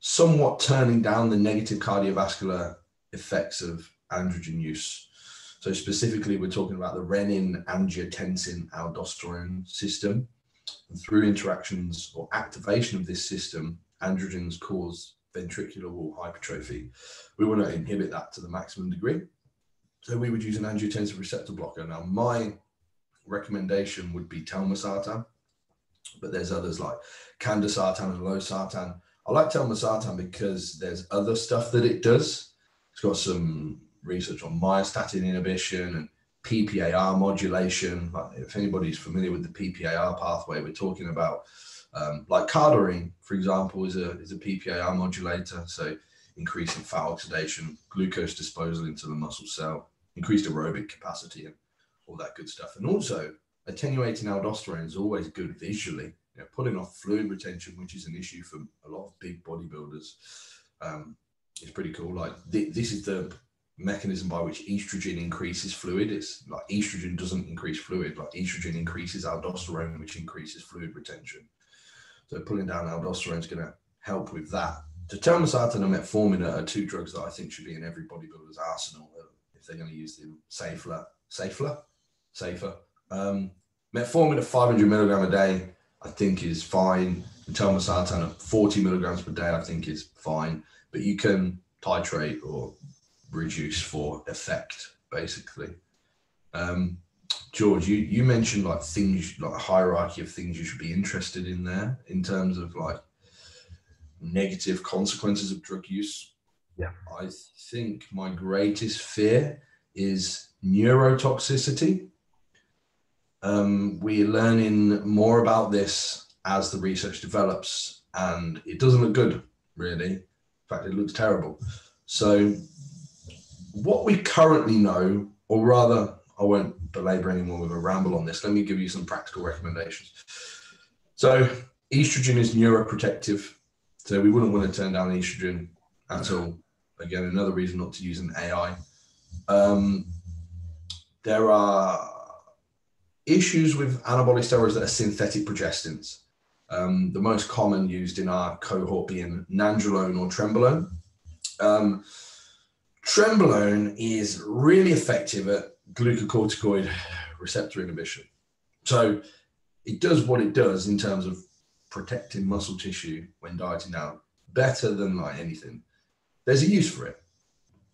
somewhat turning down the negative cardiovascular effects of androgen use. So specifically, we're talking about the renin, angiotensin, aldosterone system. And through interactions or activation of this system, androgens cause ventricular wall hypertrophy. We want to inhibit that to the maximum degree. So we would use an angiotensin receptor blocker. Now, my recommendation would be telmisartan, but there's others like candesartan and losartan. I like telmisartan because there's other stuff that it does. It's got some research on myostatin inhibition and PPAR modulation. If anybody's familiar with the PPAR pathway, we're talking about um, like cardarine, for example, is a is a PPAR modulator. So increasing fat oxidation, glucose disposal into the muscle cell, increased aerobic capacity, and all that good stuff. And also attenuating aldosterone is always good visually. You know, putting off fluid retention, which is an issue for a lot of big bodybuilders, um, pretty cool. Like th- this is the mechanism by which estrogen increases fluid. It's like estrogen doesn't increase fluid, like estrogen increases aldosterone, which increases fluid retention. So pulling down aldosterone is going to help with that. Telmisartan and metformin are two drugs that I think should be in every bodybuilder's arsenal if they're going to use them safer, safer, safer. Um, metformin at 500 milligram a day, I think is fine. Telmisartan at 40 milligrams per day, I think is fine. But you can titrate or reduce for effect, basically. Um, George, you, you mentioned like things like a hierarchy of things you should be interested in there in terms of like negative consequences of drug use. Yeah. I think my greatest fear is neurotoxicity. Um, we're learning more about this as the research develops, and it doesn't look good, really. In fact, it looks terrible. So, what we currently know, or rather, I won't belabor anyone with a ramble on this. Let me give you some practical recommendations. So, estrogen is neuroprotective. So, we wouldn't want to turn down estrogen at all. Again, another reason not to use an AI. Um, there are issues with anabolic steroids that are synthetic progestins. Um, the most common used in our cohort being nandrolone or trenbolone. Um, trenbolone is really effective at glucocorticoid receptor inhibition. So it does what it does in terms of protecting muscle tissue when dieting out better than like anything. There's a use for it,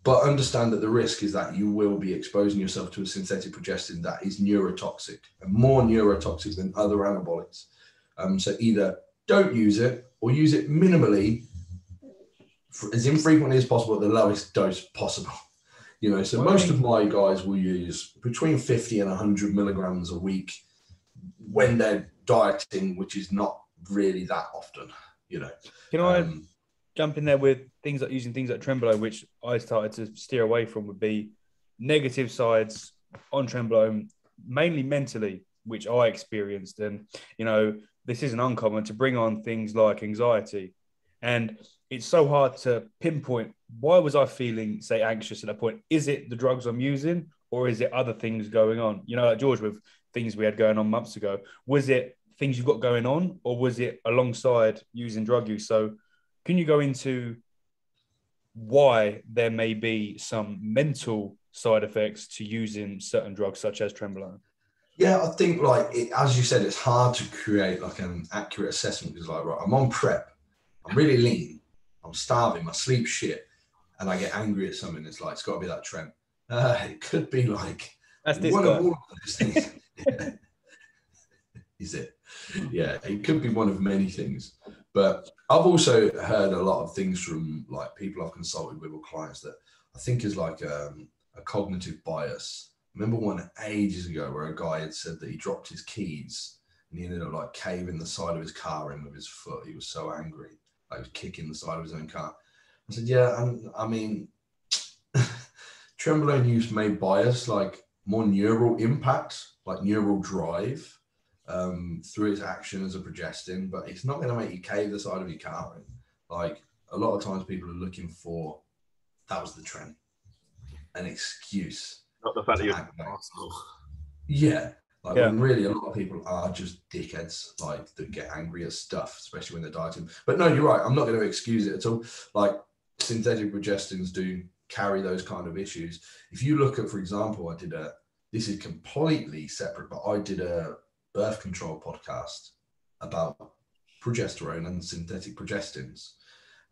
but understand that the risk is that you will be exposing yourself to a synthetic progestin that is neurotoxic and more neurotoxic than other anabolics. Um, so either don't use it or use it minimally as infrequently as possible at the lowest dose possible. You know, so most of my guys will use between 50 and 100 milligrams a week when they're dieting, which is not really that often, you know. Can I um, jump in there with things like using things like Trenbolone, which I started to steer away from, would be negative sides on Trenbolone, mainly mentally, which I experienced. And, you know, this isn't uncommon to bring on things like anxiety. And it's so hard to pinpoint why was I feeling, say, anxious at that point? Is it the drugs I'm using or is it other things going on? You know, like George, with things we had going on months ago, was it things you've got going on or was it alongside using drug use? So, can you go into why there may be some mental side effects to using certain drugs such as Trenbolone? Yeah, I think like it, as you said, it's hard to create like an accurate assessment because like right, I'm on prep, I'm really lean, I'm starving, my sleep shit, and I get angry at something. It's like it's got to be that trend. Uh, it could be like that's this one guy. of all of those things. Is it? Yeah, it could be one of many things. But I've also heard a lot of things from like people I've consulted with or clients that I think is like um, a cognitive bias. I remember one ages ago where a guy had said that he dropped his keys and he ended up like caving the side of his car in with his foot. He was so angry, like kicking the side of his own car. I said, yeah, and I mean, Trenbolone use may bias like more neural impact, like neural drive um, through its action as a progestin, but it's not going to make you cave the side of your car in. Like a lot of times people are looking for that was the trend, an excuse. Not the fact that you're Yeah. Like yeah. when really a lot of people are just dickheads, like that get angry at stuff, especially when they're dieting. But no, you're right. I'm not going to excuse it at all. Like synthetic progestins do carry those kind of issues. If you look at, for example, I did a, this is completely separate, but I did a birth control podcast about progesterone and synthetic progestins.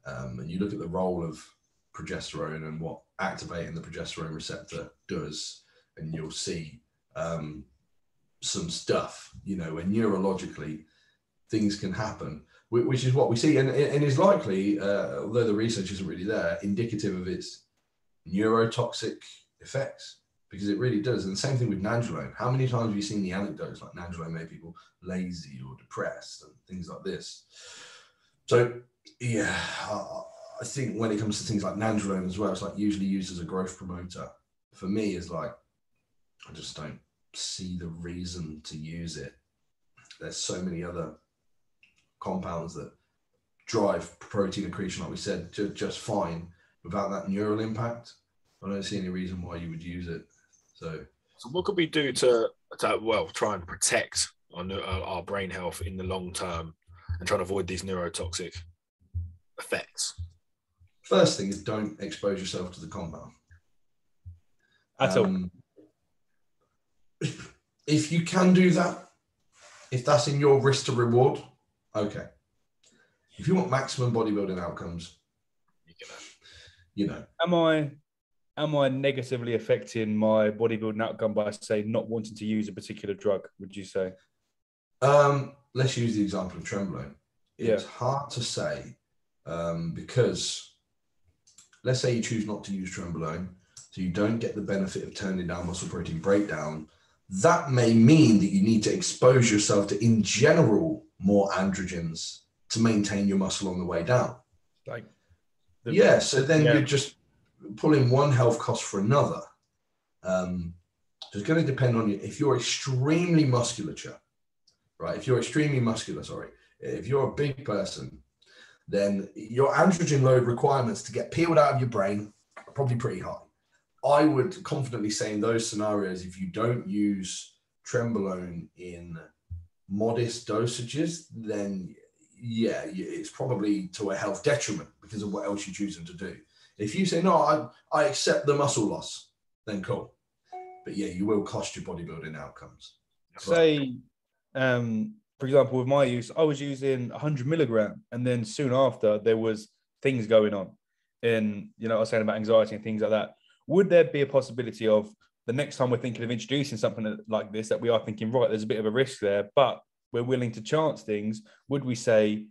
Um, and you look at the role of progesterone and what activating the progesterone receptor does, and you'll see um, some stuff, you know, and neurologically things can happen, which is what we see, and, and is likely, uh, although the research isn't really there, indicative of its neurotoxic effects because it really does. And the same thing with nandrolone. How many times have you seen the anecdotes like nandrolone made people lazy or depressed and things like this? So, yeah, I think when it comes to things like nandrolone as well, it's like usually used as a growth promoter. For me, is like I just don't see the reason to use it. There's so many other compounds that drive protein accretion, like we said, just, just fine without that neural impact. I don't see any reason why you would use it. So, so what could we do to, to well, try and protect our, our brain health in the long term and try to avoid these neurotoxic effects? First thing is don't expose yourself to the compound. At um, all. If you can do that, if that's in your risk to reward, okay. If you want maximum bodybuilding outcomes, you know. Am I am I negatively affecting my bodybuilding outcome by say not wanting to use a particular drug? Would you say? Um, let's use the example of trenbolone. It's yeah. hard to say um, because let's say you choose not to use trenbolone, so you don't get the benefit of turning down muscle protein breakdown. That may mean that you need to expose yourself to, in general, more androgens to maintain your muscle on the way down. Like, the, yeah. So then yeah. you're just pulling one health cost for another. Um, so it's going to depend on you. If you're extremely musculature, right? If you're extremely muscular, sorry, if you're a big person, then your androgen load requirements to get peeled out of your brain are probably pretty high. I would confidently say in those scenarios, if you don't use trembolone in modest dosages, then yeah, it's probably to a health detriment because of what else you're choosing to do. If you say, no, I, I accept the muscle loss, then cool. But yeah, you will cost your bodybuilding outcomes. Say, um, for example, with my use, I was using 100 milligram, and then soon after there was things going on, and you know, I was saying about anxiety and things like that. Would there be a possibility of the next time we're thinking of introducing something like this that we are thinking, right, there's a bit of a risk there, but we're willing to chance things? Would we say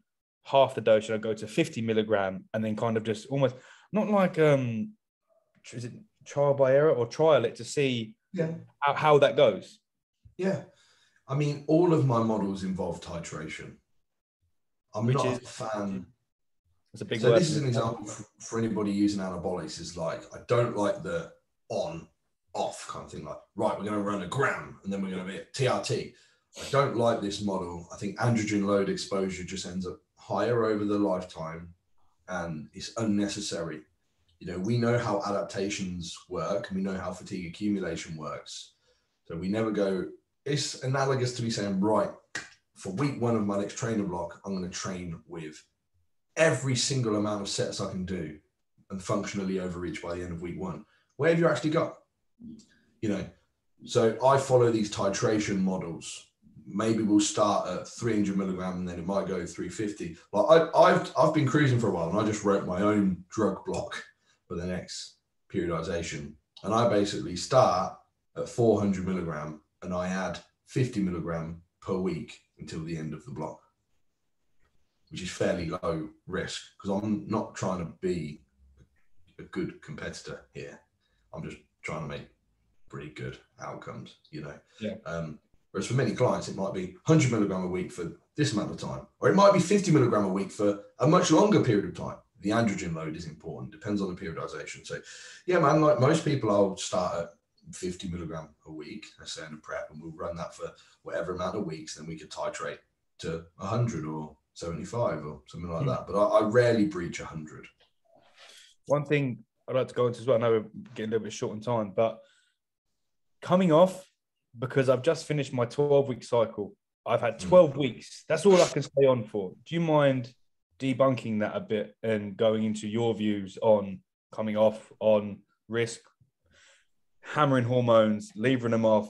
half the dose should I go to 50 milligram and then kind of just almost not like um is it trial by error or trial it to see yeah. how, how that goes? Yeah. I mean all of my models involve titration. I'm Which not is, a fan it's a big so this is an example for, for anybody using anabolics is like i don't like the on off kind of thing like right we're going to run a gram and then we're going to be at trt i don't like this model i think androgen load exposure just ends up higher over the lifetime and it's unnecessary. You know, we know how adaptations work and we know how fatigue accumulation works. So we never go, it's analogous to me saying, right, for week one of my next trainer block, I'm going to train with every single amount of sets I can do and functionally overreach by the end of week one. Where have you actually got? You know, so I follow these titration models maybe we'll start at 300 milligram and then it might go 350. Like I, have I've been cruising for a while and I just wrote my own drug block for the next periodization. And I basically start at 400 milligram and I add 50 milligram per week until the end of the block, which is fairly low risk because I'm not trying to be a good competitor here. I'm just trying to make pretty good outcomes, you know. Yeah. Um, Whereas for many clients, it might be 100 milligram a week for this amount of time, or it might be 50 milligram a week for a much longer period of time. The androgen load is important, depends on the periodization. So, yeah, man, like most people, I'll start at 50 milligram a week, let's say in a prep, and we'll run that for whatever amount of weeks. Then we could titrate to 100 or 75 or something like mm. that. But I, I, rarely breach 100. One thing I'd like to go into as well, I know we're getting a little bit short on time, but coming off because I've just finished my 12 week cycle. I've had hmm. 12 weeks. That's all I can stay on for. Do you mind debunking that a bit and going into your views on coming off on risk, hammering hormones, leaving them off,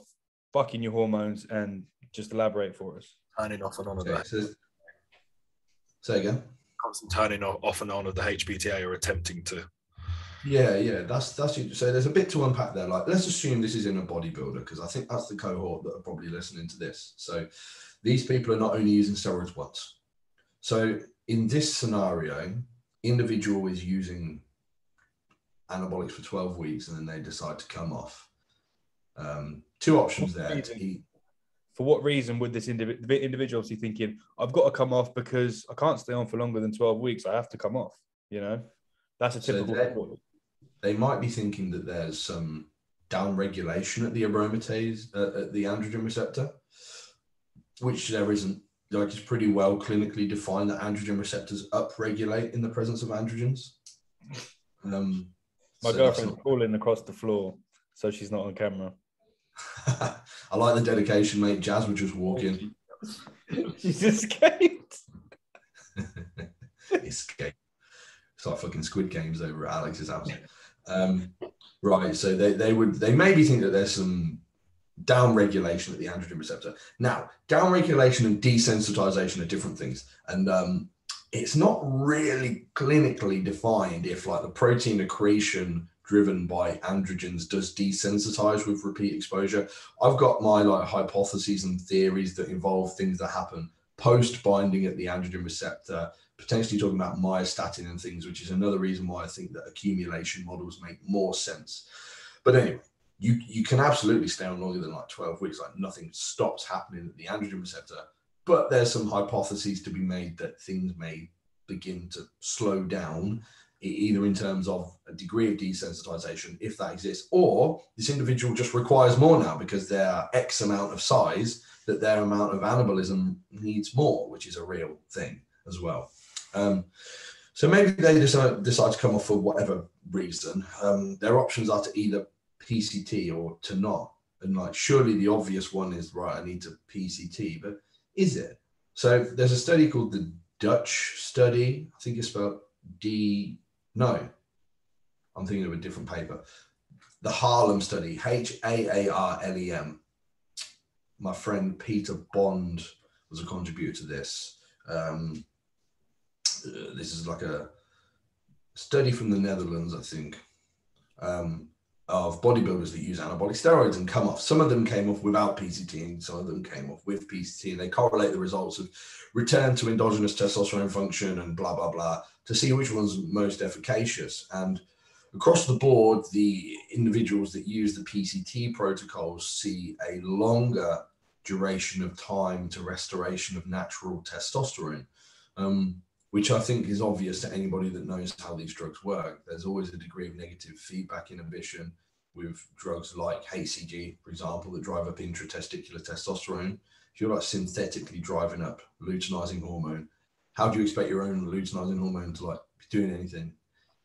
fucking your hormones, and just elaborate for us. Turning off and on of Okay, that. so, say again. Constant turning off, off and on of the HPTA or attempting to. Yeah, yeah, that's that's it. so. There's a bit to unpack there. Like, let's assume this is in a bodybuilder because I think that's the cohort that are probably listening to this. So, these people are not only using steroids once. So, in this scenario, individual is using anabolics for 12 weeks and then they decide to come off. Um, two options there. Amazing. He- For what reason would this indiv- individual be thinking, I've got to come off because I can't stay on for longer than 12 weeks. I have to come off, you know? That's a So typical. that- they might be thinking that there's some down regulation at the aromatase uh, at the androgen receptor, which there isn't. Like it's pretty well clinically defined that androgen receptors upregulate in the presence of androgens. Um, My so girlfriend's crawling across the floor, so she's not on camera. I like the dedication, mate. Jazz would just walk in. she's escaped. escape. It's like fucking Squid Games over at Alex's house. Um, right, so they, they would they maybe think that there's some down regulation at the androgen receptor. Now, down regulation and desensitization are different things, and um, it's not really clinically defined if like the protein accretion driven by androgens does desensitize with repeat exposure. I've got my like hypotheses and theories that involve things that happen post binding at the androgen receptor potentially talking about myostatin and things, which is another reason why I think that accumulation models make more sense. But anyway, you you can absolutely stay on longer than like 12 weeks, like nothing stops happening at the androgen receptor. But there's some hypotheses to be made that things may begin to slow down, either in terms of a degree of desensitization, if that exists, or this individual just requires more now because they're X amount of size that their amount of anabolism needs more, which is a real thing as well. Um, so maybe they decide, decide to come off for whatever reason. Um, their options are to either PCT or to not. And like, surely the obvious one is right. I need to PCT, but is it? So there's a study called the Dutch study. I think it's spelled D. No, I'm thinking of a different paper. The Harlem study, H A A R L E M. My friend Peter Bond was a contributor to this. Um, uh, this is like a study from the Netherlands, I think, um, of bodybuilders that use anabolic steroids and come off. Some of them came off without PCT, and some of them came off with PCT. And they correlate the results of return to endogenous testosterone function and blah blah blah to see which one's most efficacious. And across the board, the individuals that use the PCT protocols see a longer duration of time to restoration of natural testosterone. Um, which I think is obvious to anybody that knows how these drugs work. There's always a degree of negative feedback inhibition with drugs like HCG, for example, that drive up intratesticular testosterone. If you're like synthetically driving up luteinizing hormone, how do you expect your own luteinizing hormone to like be doing anything?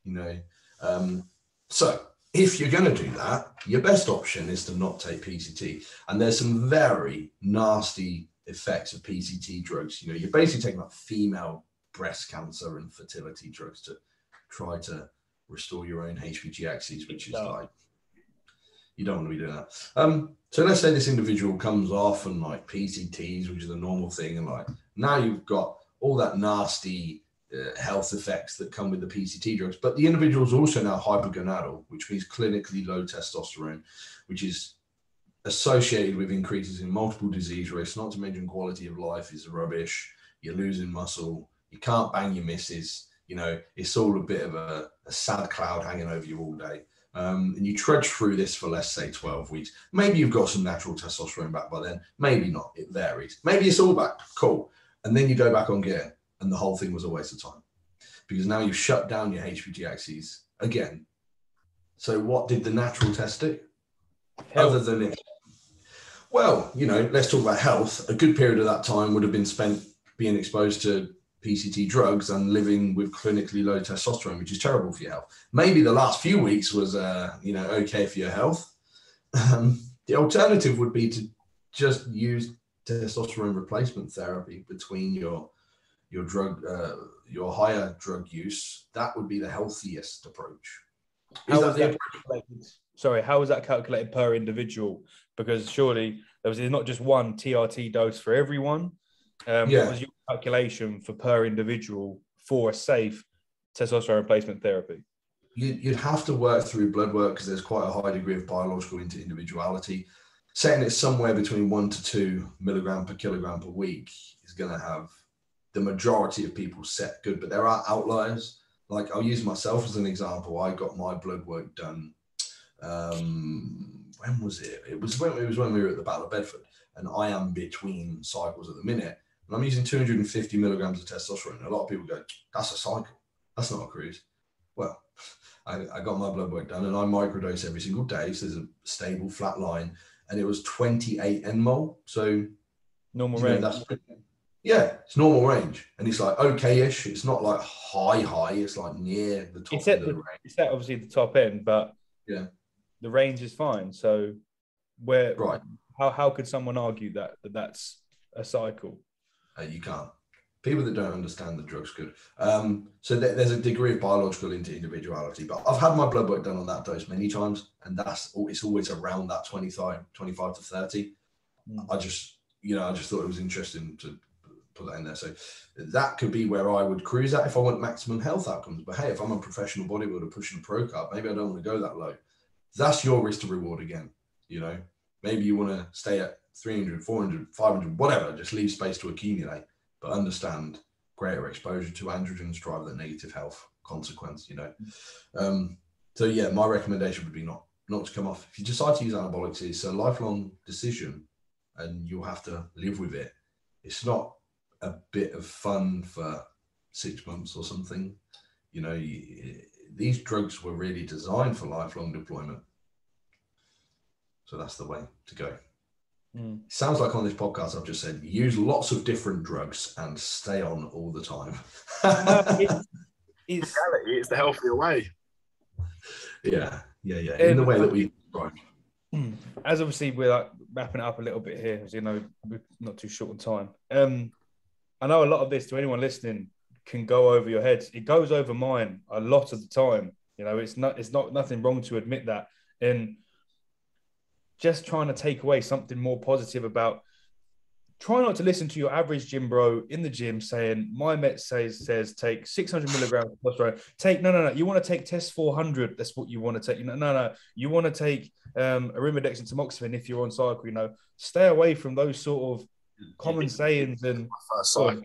You know. Um, so if you're going to do that, your best option is to not take PCT. And there's some very nasty effects of PCT drugs. You know, you're basically taking like female breast cancer and fertility drugs to try to restore your own HPG axes, which is No. like you don't want to be doing that. Um, so let's say this individual comes off and like PCTs, which is a normal thing, and like now you've got all that nasty uh, health effects that come with the PCT drugs, but the individual is also now hypergonadal, which means clinically low testosterone, which is associated with increases in multiple disease risks, not to mention quality of life is rubbish. You're losing muscle. You can't bang your misses. You know, it's all a bit of a, a sad cloud hanging over you all day. Um, and you trudge through this for let's say 12 weeks. Maybe you've got some natural testosterone back by then. Maybe not. It varies. Maybe it's all back. Cool. And then you go back on gear, and the whole thing was a waste of time because now you've shut down your HPG axes again. So what did the natural test do? Health. Other than it, well, you know, let's talk about health. A good period of that time would have been spent being exposed to PCT drugs and living with clinically low testosterone, which is terrible for your health. Maybe the last few weeks was, uh, you know, okay for your health. Um, the alternative would be to just use testosterone replacement therapy between your your drug uh, your higher drug use. That would be the healthiest approach. How was that calculated? Sorry, how was that calculated per individual? Because surely there was not just one TRT dose for everyone. Um, yeah. What was your calculation for per individual for a safe testosterone replacement therapy? You'd have to work through blood work because there's quite a high degree of biological individuality. Setting it somewhere between one to two milligram per kilogram per week is going to have the majority of people set good, but there are outliers. Like I'll use myself as an example. I got my blood work done. Um, when was it? It was when it was when we were at the Battle of Bedford, and I am between cycles at the minute, and I'm using 250 milligrams of testosterone. A lot of people go, "That's a cycle. That's not a cruise." Well, I, I got my blood work done, and I microdose every single day, so there's a stable flat line, and it was 28 nmol. So normal range. Know, yeah, it's normal range, and it's like okay-ish. It's not like high, high. It's like near the top. It's at the, the it's at obviously the top end, but yeah, the range is fine. So where right? How how could someone argue that, that that's a cycle? Uh, you can't. People that don't understand the drug's good. Um, so th- there's a degree of biological into individuality, but I've had my blood work done on that dose many times, and that's it's always around that 25, 25 to 30. Mm. I just, you know, I just thought it was interesting to put that in there. So that could be where I would cruise at if I want maximum health outcomes. But hey, if I'm a professional bodybuilder pushing a pro carb, maybe I don't want to go that low. That's your risk to reward again. You know, maybe you want to stay at 300, 400, 500, whatever, just leave space to accumulate, but understand greater exposure to androgens drive the negative health consequence, you know. Um, so yeah, my recommendation would be not not to come off. If you decide to use anabolics, it's a lifelong decision and you'll have to live with it. It's not a bit of fun for six months or something. You know, you, these drugs were really designed for lifelong deployment. So that's the way to go. Mm. Sounds like on this podcast, I've just said use lots of different drugs and stay on all the time. it's, it's, it's the healthier way. Yeah, yeah, yeah. In the way that we right. Hmm. As obviously we're like wrapping it up a little bit here, as you know, we're not too short on time. Um, I know a lot of this to anyone listening can go over your heads. It goes over mine a lot of the time. You know, it's not it's not nothing wrong to admit that. And just trying to take away something more positive about try not to listen to your average gym bro in the gym saying my met says says take 600 milligrams of testosterone take no no no. You want to take test 400 that's what you want to take no no no. You want to take um arimidex and tamoxifen if you're on cycle you know. Stay away from those sort of common sayings and oh,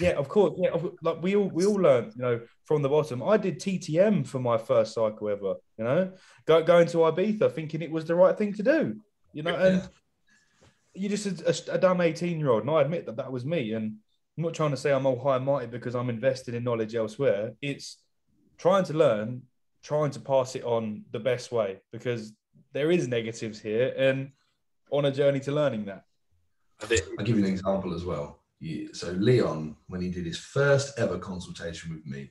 yeah, of course. Yeah, like we all we all learned, you know, from the bottom. I did TTM for my first cycle ever. You know, Go, going to Ibiza thinking it was the right thing to do. You know, and yeah. you just a, a, dumb eighteen year old, and I admit that that was me. And I'm not trying to say I'm all high and mighty because I'm invested in knowledge elsewhere. It's trying to learn, trying to pass it on the best way because there is negatives here, and on a journey to learning that. I'll give you an example as well. So Leon, when he did his first ever consultation with me,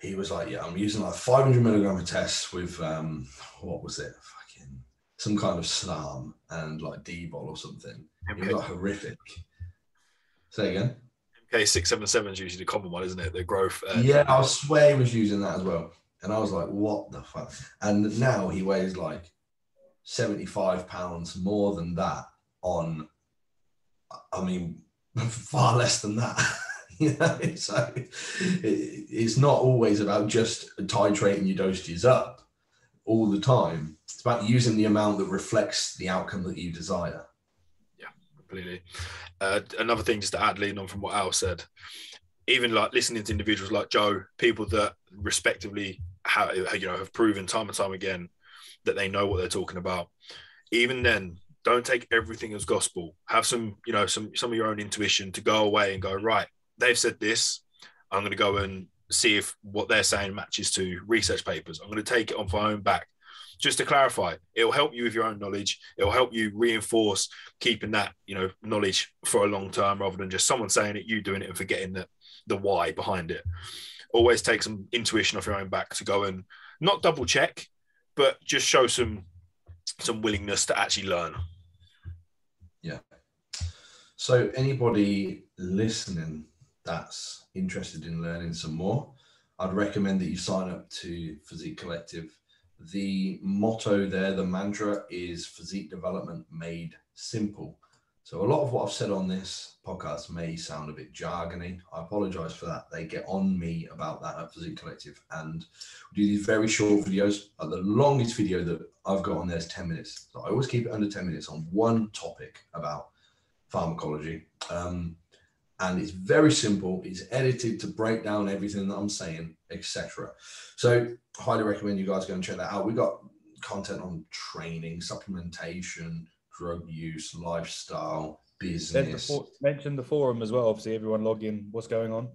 he was like, "Yeah, I'm using like 500 milligram of tests with um, what was it? Fucking some kind of slam and like D-bol or something. Okay. It was like horrific." Say again. MK six seven seven is usually the common one, isn't it? The growth. Uh, yeah, I swear he was using that as well, and I was like, "What the fuck?" And now he weighs like 75 pounds more than that on, I mean, far less than that. you know, so it, it's not always about just titrating your dosages up all the time. It's about using the amount that reflects the outcome that you desire. Yeah, completely. Uh, another thing, just to add, lean on from what Al said, even like listening to individuals like Joe, people that respectively have you know have proven time and time again that they know what they're talking about. Even then, don't take everything as gospel. Have some, you know, some some of your own intuition to go away and go, right, they've said this. I'm going to go and see if what they're saying matches to research papers. I'm going to take it on my own back. Just to clarify, it'll help you with your own knowledge. It'll help you reinforce keeping that, you know, knowledge for a long term rather than just someone saying it, you doing it and forgetting the, the why behind it. Always take some intuition off your own back to go and not double check, but just show some some willingness to actually learn. So anybody listening that's interested in learning some more, I'd recommend that you sign up to Physique Collective. The motto there, the mantra is physique development made simple. So a lot of what I've said on this podcast may sound a bit jargony. I apologize for that. They get on me about that at Physique Collective. And we do these very short videos. The longest video that I've got on there is 10 minutes. So I always keep it under 10 minutes on one topic about pharmacology. Um, and it's very simple. It's edited to break down everything that I'm saying, etc. So highly recommend you guys go and check that out. We got content on training, supplementation, drug use, lifestyle, business. The mention the forum as well. Obviously, everyone log in. What's going on?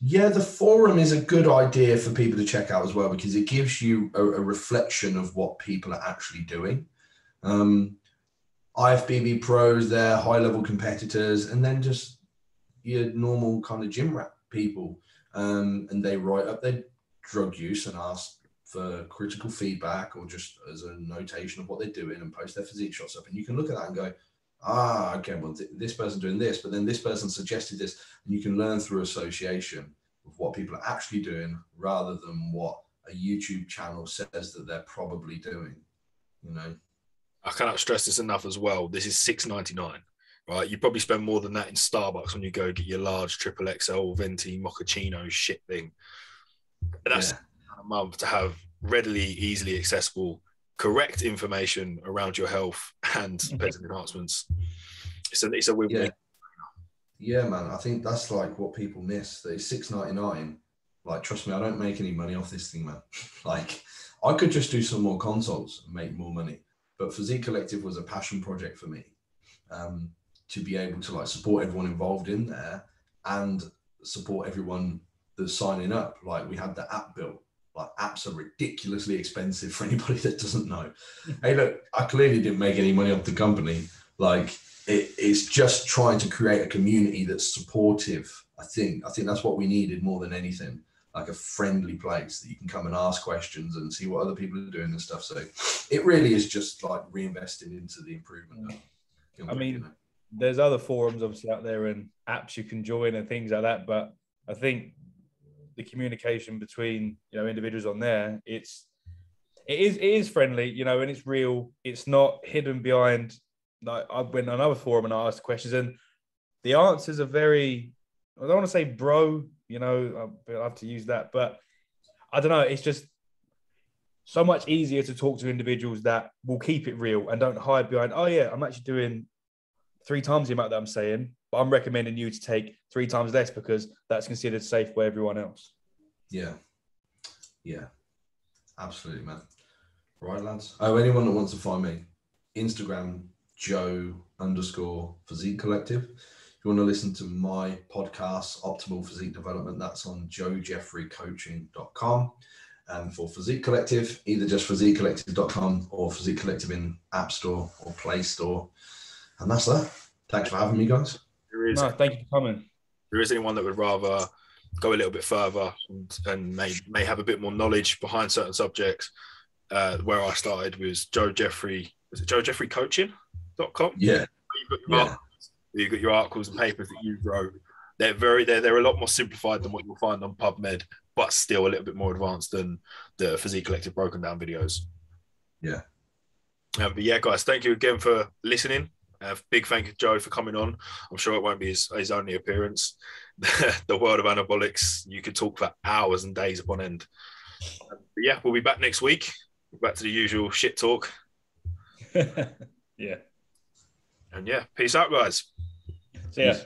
Yeah, the forum is a good idea for people to check out as well because it gives you a, a reflection of what people are actually doing. Um, IFBB pros, they're high level competitors, and then just your normal kind of gym rat people. Um, and they write up their drug use and ask for critical feedback or just as a notation of what they're doing and post their physique shots up. And you can look at that and go, ah, okay, well, th- this person doing this, but then this person suggested this. And you can learn through association of what people are actually doing rather than what a YouTube channel says that they're probably doing, you know. I cannot stress this enough as well. This is six ninety nine, right? You probably spend more than that in Starbucks when you go get your large triple XL venti mochaccino shit thing. But that's yeah a month to have readily, easily accessible, correct information around your health and better enhancements. It's a, it's a win yeah. yeah, man. I think that's like what people miss. That it's six ninety nine. Like, trust me, I don't make any money off this thing, man. like, I could just do some more consults and make more money. But Physique Collective was a passion project for me um, to be able to like support everyone involved in there and support everyone that's signing up. Like, we had the app built like apps are ridiculously expensive for anybody that doesn't know. hey, look, I clearly didn't make any money off the company. Like it, it's just trying to create a community that's supportive. I think I think that's what we needed more than anything. Like a friendly place that you can come and ask questions and see what other people are doing and stuff. So it really is just like reinvesting into the improvement. Of, I mean, you know. there's other forums obviously out there and apps you can join and things like that. But I think the communication between you know individuals on there it's it is it is friendly you know and it's real it's not hidden behind like i went on another forum and i asked questions and the answers are very i don't want to say bro you know i have to use that but i don't know it's just so much easier to talk to individuals that will keep it real and don't hide behind oh yeah i'm actually doing three times the amount that i'm saying but I'm recommending you to take three times less because that's considered safe by everyone else. Yeah. Yeah. Absolutely, man. Right, lads. Oh, anyone that wants to find me, Instagram, Joe underscore physique collective. If you want to listen to my podcast, Optimal Physique Development, that's on joejefferycoaching.com. And for Physique Collective, either just physiquecollective.com or Physique Collective in App Store or Play Store. And that's that. Thanks for having me, guys there is, no, thank you for coming. There is anyone that would rather go a little bit further and, and may may have a bit more knowledge behind certain subjects. Uh, where I started was Joe Jeffery. Was it Joe Jeffery Coaching.com? Yeah. You've yeah. Articles, you've got your articles and papers that you wrote. They're very they're, they're a lot more simplified than what you'll find on PubMed, but still a little bit more advanced than the Physique Collective broken down videos. Yeah. Um, but yeah, guys, thank you again for listening. Uh, big thank you, Joe, for coming on. I'm sure it won't be his, his only appearance. the world of anabolics, you could talk for hours and days upon end. Um, but yeah, we'll be back next week. Back to the usual shit talk. yeah. And yeah, peace out, guys. See ya. Peace.